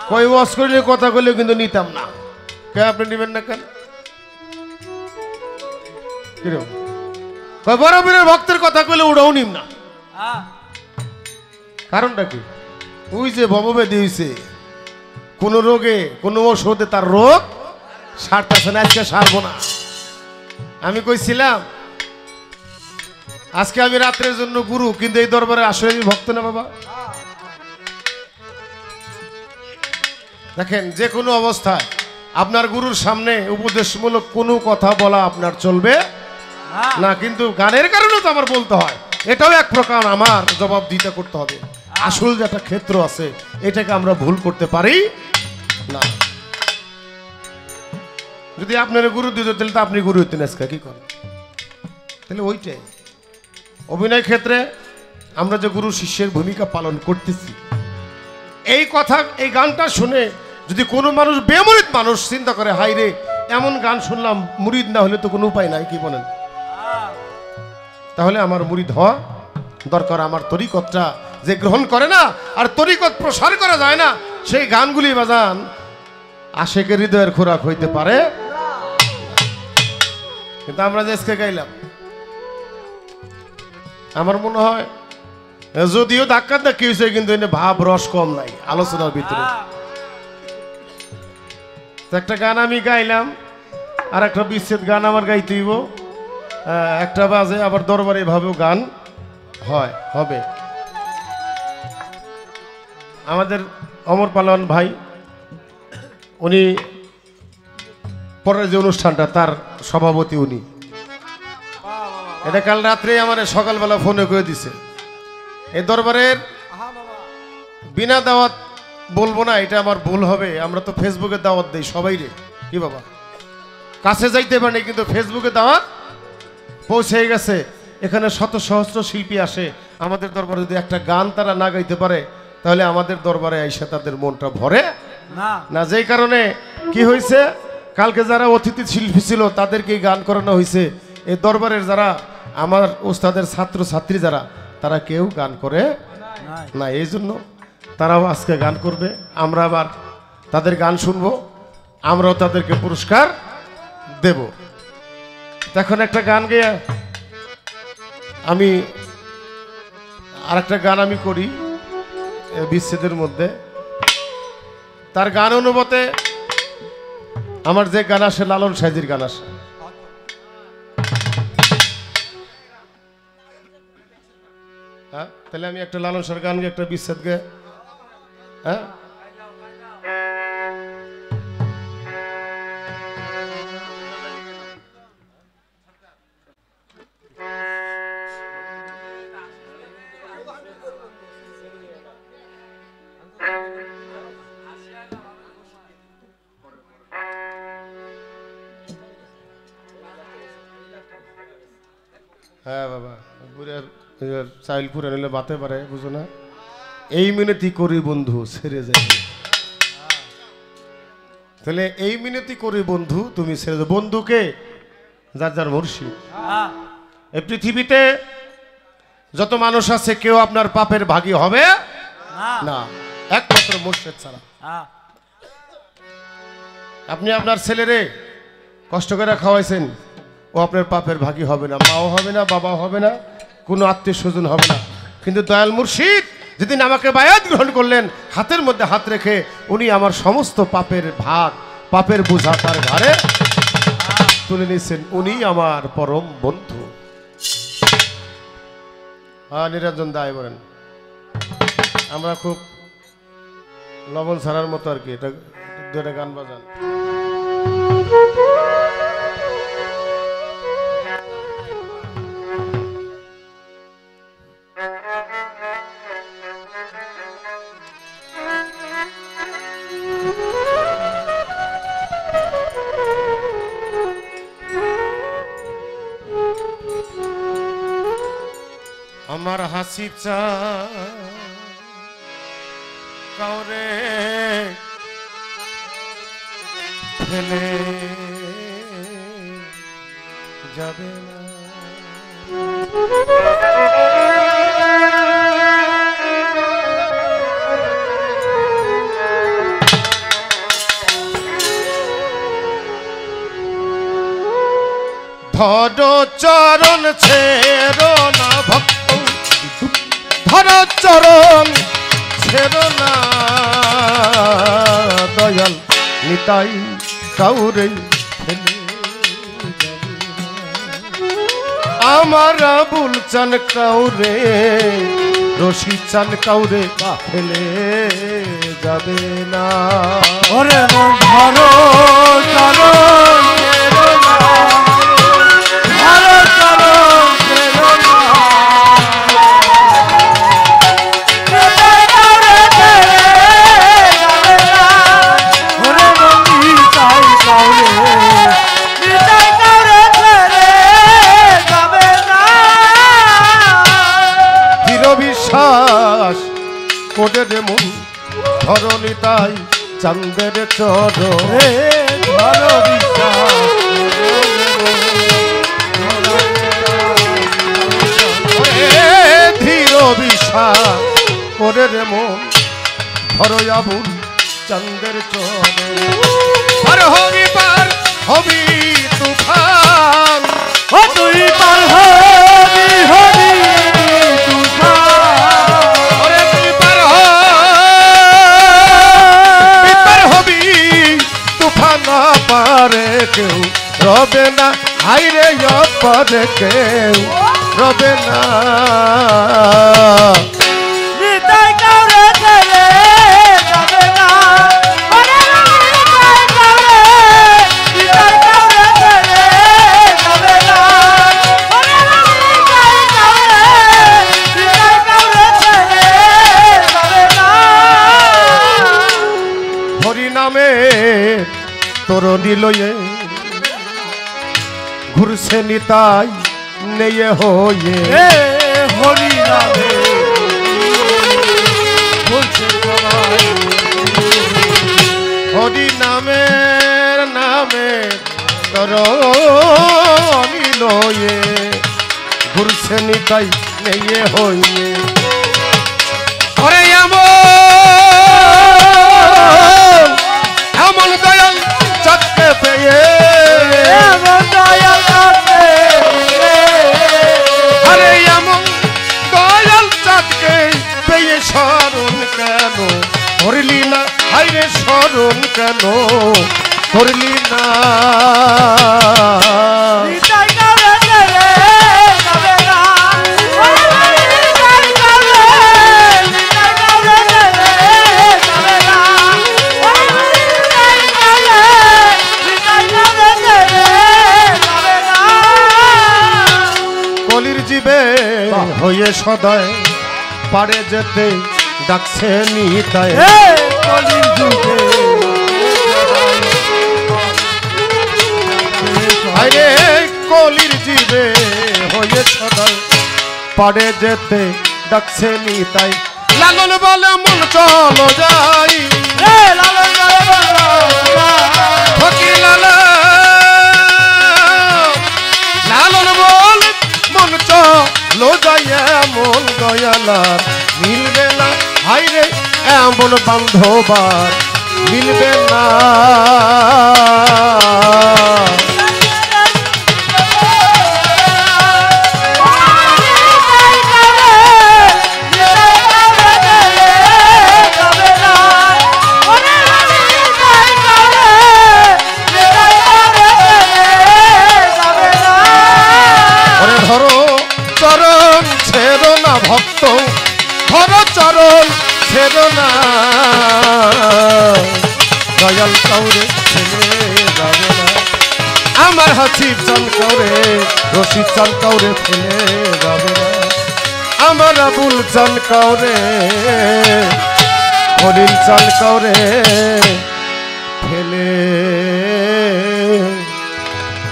কই ওয়াশ করলে, কথা কইলে কিন্তু নিতাম না। কে আপনি নিবেন না কেন? কীরকম? বড় ভক্তের কথা কইলে ওটাও নিম না। কারণটা কি? ওই যে ভববেদি হইছে কোন রোগে কোন ওষুধে তার রোগ সারতেছে না আজকে সারবো না। আমি কইছিলাম আজকে আমি রাত্রের জন্য গুরু কিন্তু এই দরবারে আসলে আমি ভক্ত না বাবা। দেখেন যে কোনো অবস্থায় আপনার গুরুর সামনে উপদেশমূলক কোনো কথা বলা আপনার চলবে না কিন্তু গানের কারণে তো আমার বলতে হয়। এটাও এক প্রকার আমার জবাব দিতে করতে হবে। আসল যে একটা ক্ষেত্র আছে এটাকে আমরা ভুল করতে পারি না। যদি আপনার গুরু দিত তাহলে তো আপনি গুরু হইতেন আজকে কি করেন? তাহলে ওইটাই। অভিনয় ক্ষেত্রে আমরা যে গুরু শিষ্যের ভূমিকা পালন করতেছি এই কথা এই গানটা শুনে যদি কোনো মানুষ বেমরিত মানুষ চিন্তা করে হাই রে এমন গান শুনলাম মুরিদ না হলে তো কোনো উপায় নাই কি বলেন? তাহলে আমার মুরিদ হওয়া দরকার। আমার তরিকতটা যে গ্রহণ করে না আর তরিকত প্রসার করা যায় না সেই গানগুলি বাজান। আশেকের হৃদয়ের খোরাক হইতে পারে। কিন্তু আমরা যে আজকে গাইলাম আমার মনে হয় যদিও ধাক্কা ধাক্কি হয়েছে কিন্তু ভাব রস কম নাই আলোচনার ভিতরে। একটা গান আমি গাইলাম আর একটা বিচ্ছেদ গান আমার গাইতে হইব। আহ, একটা বাজে, আবার দরবারে এভাবেও গান হয়, হবে। আমাদের অমর পালন ভাই, উনি পরের যে অনুষ্ঠানটা, তার সভাপতি উনি। এটা কাল রাত্রে আমার সকালবেলা ফোনে করে দিছে। এই দরবারের বিনা দাওয়াত বলব না, এটা আমার ভুল হবে। আমরা তো ফেসবুকে দাওয়াত দিই সবাই রে কি বাবা? কাছে যাইতে পারি কিন্তু ফেসবুকে দাওয়াত পৌঁছে গেছে। এখানে শত সহস্র শিল্পী আসে। আমাদের দরবারে যদি একটা গান তারা না গাইতে পারে তাহলে আমাদের দরবারে এসে তাদের মনটা ভরে। না। না যেই কারণে কি হয়েছে কালকে যারা অতিথি শিল্পী ছিল তাদেরকে গান করানো হয়েছে এই দরবারের যারা আমার ওস্তাদের ছাত্র ছাত্রী যারা তারা কেউ গান করে না। এই জন্য তারাও আজকে গান করবে। আমরা আবার তাদের গান শুনব। আমরাও তাদেরকে পুরস্কার দেব। তখন একটা গান গেয়ে আমি আর একটা গান আমি করি বিচ্ছেদের মধ্যে। তার গান অনুমতে আমার যে গান আসে, লালন সাইজির গান আসে। হ্যাঁ তাহলে আমি একটা লালন সার গান একটা বিচ্ছেদ গে হ্যাঁ? হ্যাঁ বাবা। বুড়ার চাইল পুরে নিলে বাতে পারে, বুঝো না? এই মিনতি করি বন্ধু, ছেড়ে যাই। তাহলে এই মিনতি করি বন্ধু, তুমি ছেড়ে যাও বন্ধুকে যার যার মুর্শিদ এই পৃথিবীতে যত মানুষ আছে, কেউ আপনার পাপের ভাগী হবে না। একমাত্র মুর্শিদ ছাড়া আপনি আপনার ছেলেরে কষ্ট করে খাওয়াইছেন। ও আপনার পাপের ভাগী হবে না, মাও হবে না, বাবাও হবে না, কোনো আত্মীয় স্বজন হবে না। কিন্তু দয়াল মুর্শিদ যেদিন আমাকে বায়াত গ্রহণ করলেন, হাতের মধ্যে হাত রেখে উনি আমার সমস্ত পাপের ভাগ, পাপের বোঝা তার ঘাড়ে তুলে নিয়েছেন। উনি আমার পরম বন্ধু। হ্যাঁ নিরঞ্জন দায় বলেন। আমরা খুব লবণ ছাড়ার মতো আর কি, এটা দুটা গান বাজান। আমার হাসি চা ফেলে যাবে না। ধর চরণ ছেড়ো ধর চরণ ছেড়ো না, দয়াল নিতাই কাউরে। আমার আবুল চান কাউরে, রশি চান কাউরে ফেলে যাবে না ওরে ধরো কোডে রে মন ধরণী তাই চান্দের চর। ধরো বিশ্বাস কোডে রে মন ধর আবুল চান্দের চর। হবি পার হবি তুফান। ও তুই পার হবি পারে কেউ রবে না হাইরে পারে কেউ রবে না। নিতাই কাউরে ছেড়ে যাবে না। ওরে নিতাই কাউরে নিতাই কাউরে ছেড়ে যাবে না। ওরে নিতাই কাউরে নিতাই কাউরে ছেড়ে যাবে না। হরি নামে তোর নিলয়ে ঘুরছে নিতাই নেয়ে হয়ে। হরি নামে নামের নামে তোর নিলয়ে ঘুরছে নিতাই নেয়ে হয়ে। আরে এমন দয়াল চাঁদকে পেয়ে স্মরণ কেন? করলি না হাইরে স্মরণ কেন? না হয়ে সদয় পারে যেতে ডাকছে নিতায় কলির যুগে। আরে কলির জীবে হয়ে সদয় পারে যেতে ডাকছে নিতাই। লালন বলে মন চলো যাই। লালন ফকির লালন দয়ালার মিলবে না হাইরে এমন বান্ধবার মিলবে না হাসির চাল কাউরে রশিদ চাল কাউরে ফেলে যাবে আমার আবুল চাল কাউরে হরিণ চাল কাউরে ফেলে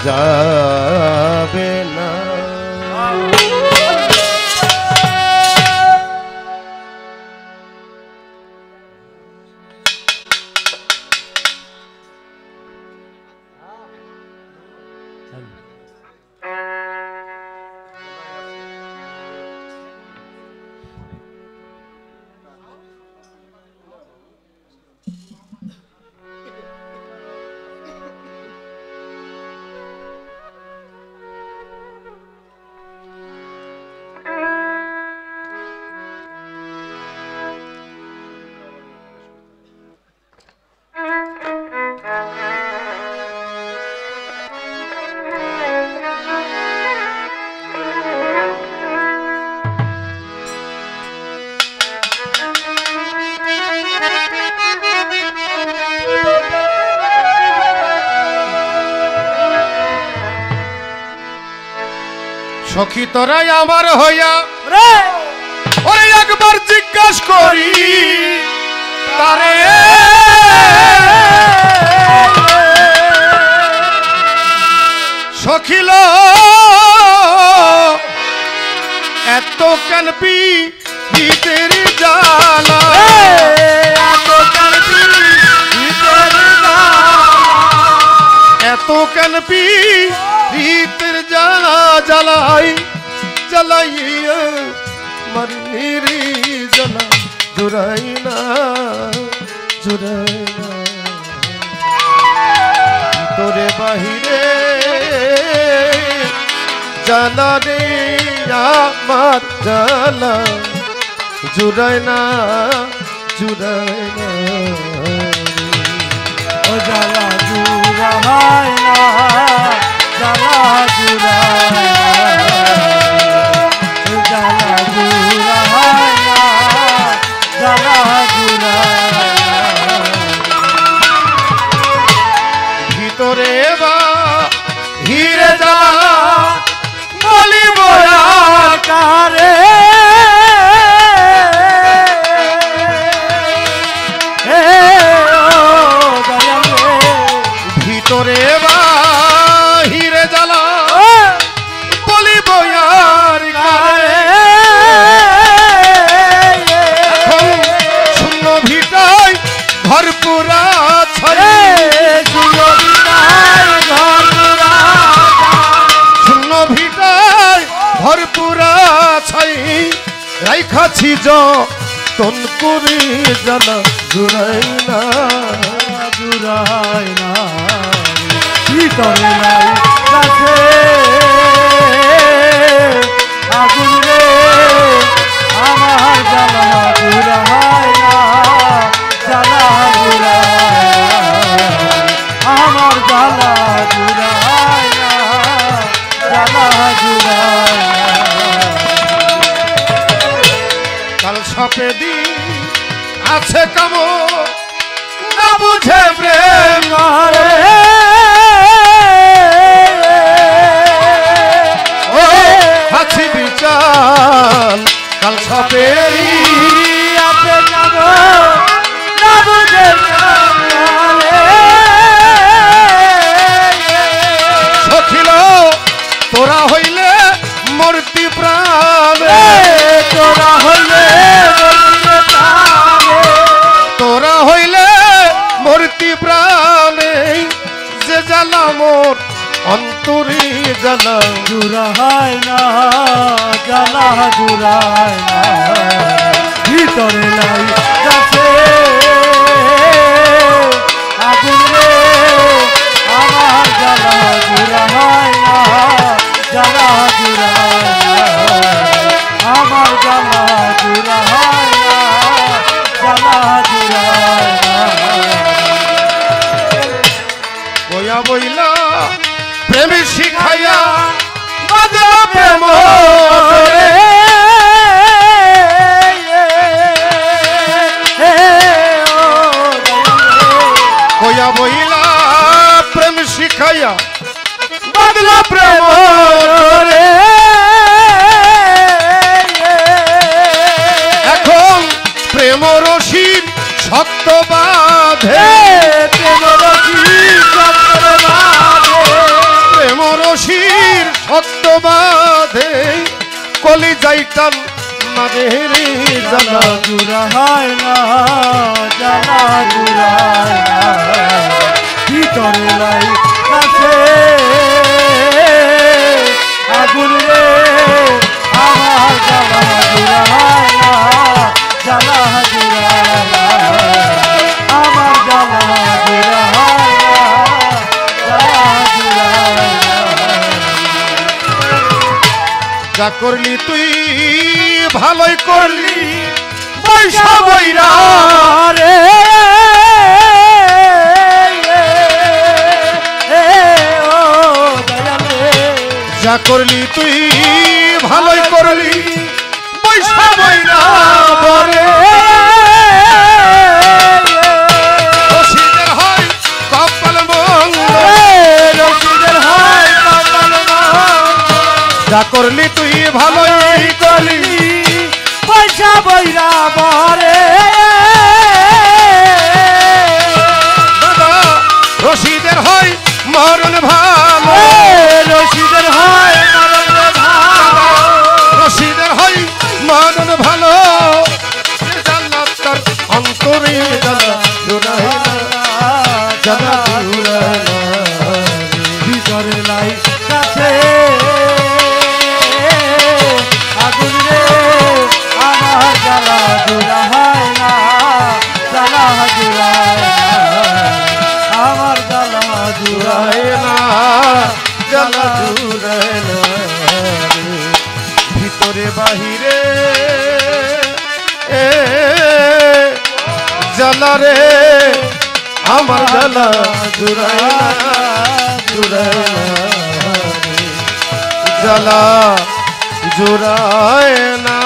যাবে আমার হইয়া ওরে একবার জিজ্ঞাসা করি তারে সখিল এত কেন পি ভিতের জালা এত কেন পি ভিতের জালা জ্বালাই জ্বালাইয়া মরিরি জ্বালা জুড়াই না জুড়াই না ভিতরে বাহিরে জ্বালা রে আমার জ্বালা জুড়াই না জুড়াই না ও জ্বালা জুড়া হয় না জ্বালা জুড়া জ্বালা কারে রাইখাছি যন করে করি জানা জুড়াই না জুড়াই না কি নাই দি আছে কাম না বুঝে প্রেম করে ও, হাসি বিচার কাল সাপে আপে যাব না বুঝে সখিল তোরা হইলে মূর্তি প্রাণ অন্তরে জ্বালা। জুরা হয় না, জ্বালা জুরায় না। ভিতরে নাই কাছে। আগুন রে আমার জ্বালা জুরা হয় না, জ্বালা কলি যাইটাল মাঝে রে জ্বালা জুড়া হয় না জ্বালা জুড়ায় না। ভিতরে লাই কাছে। আগুন রে, আমার জ্বালা জুড়ায় না জ্বালা জুড়ায় না। আমার জ্বালা জুড়ায় না জ্বালা জুড়ায় যা করলি তুই ভালোই করলি পয়সা বইরা রে। যা করলি তুই ভালোই করলি পয়সা বরে যা করলি তুই ভালোই করলি। বইরা বরে আমার জ্বালা জুড়ায় না জুড়ায় না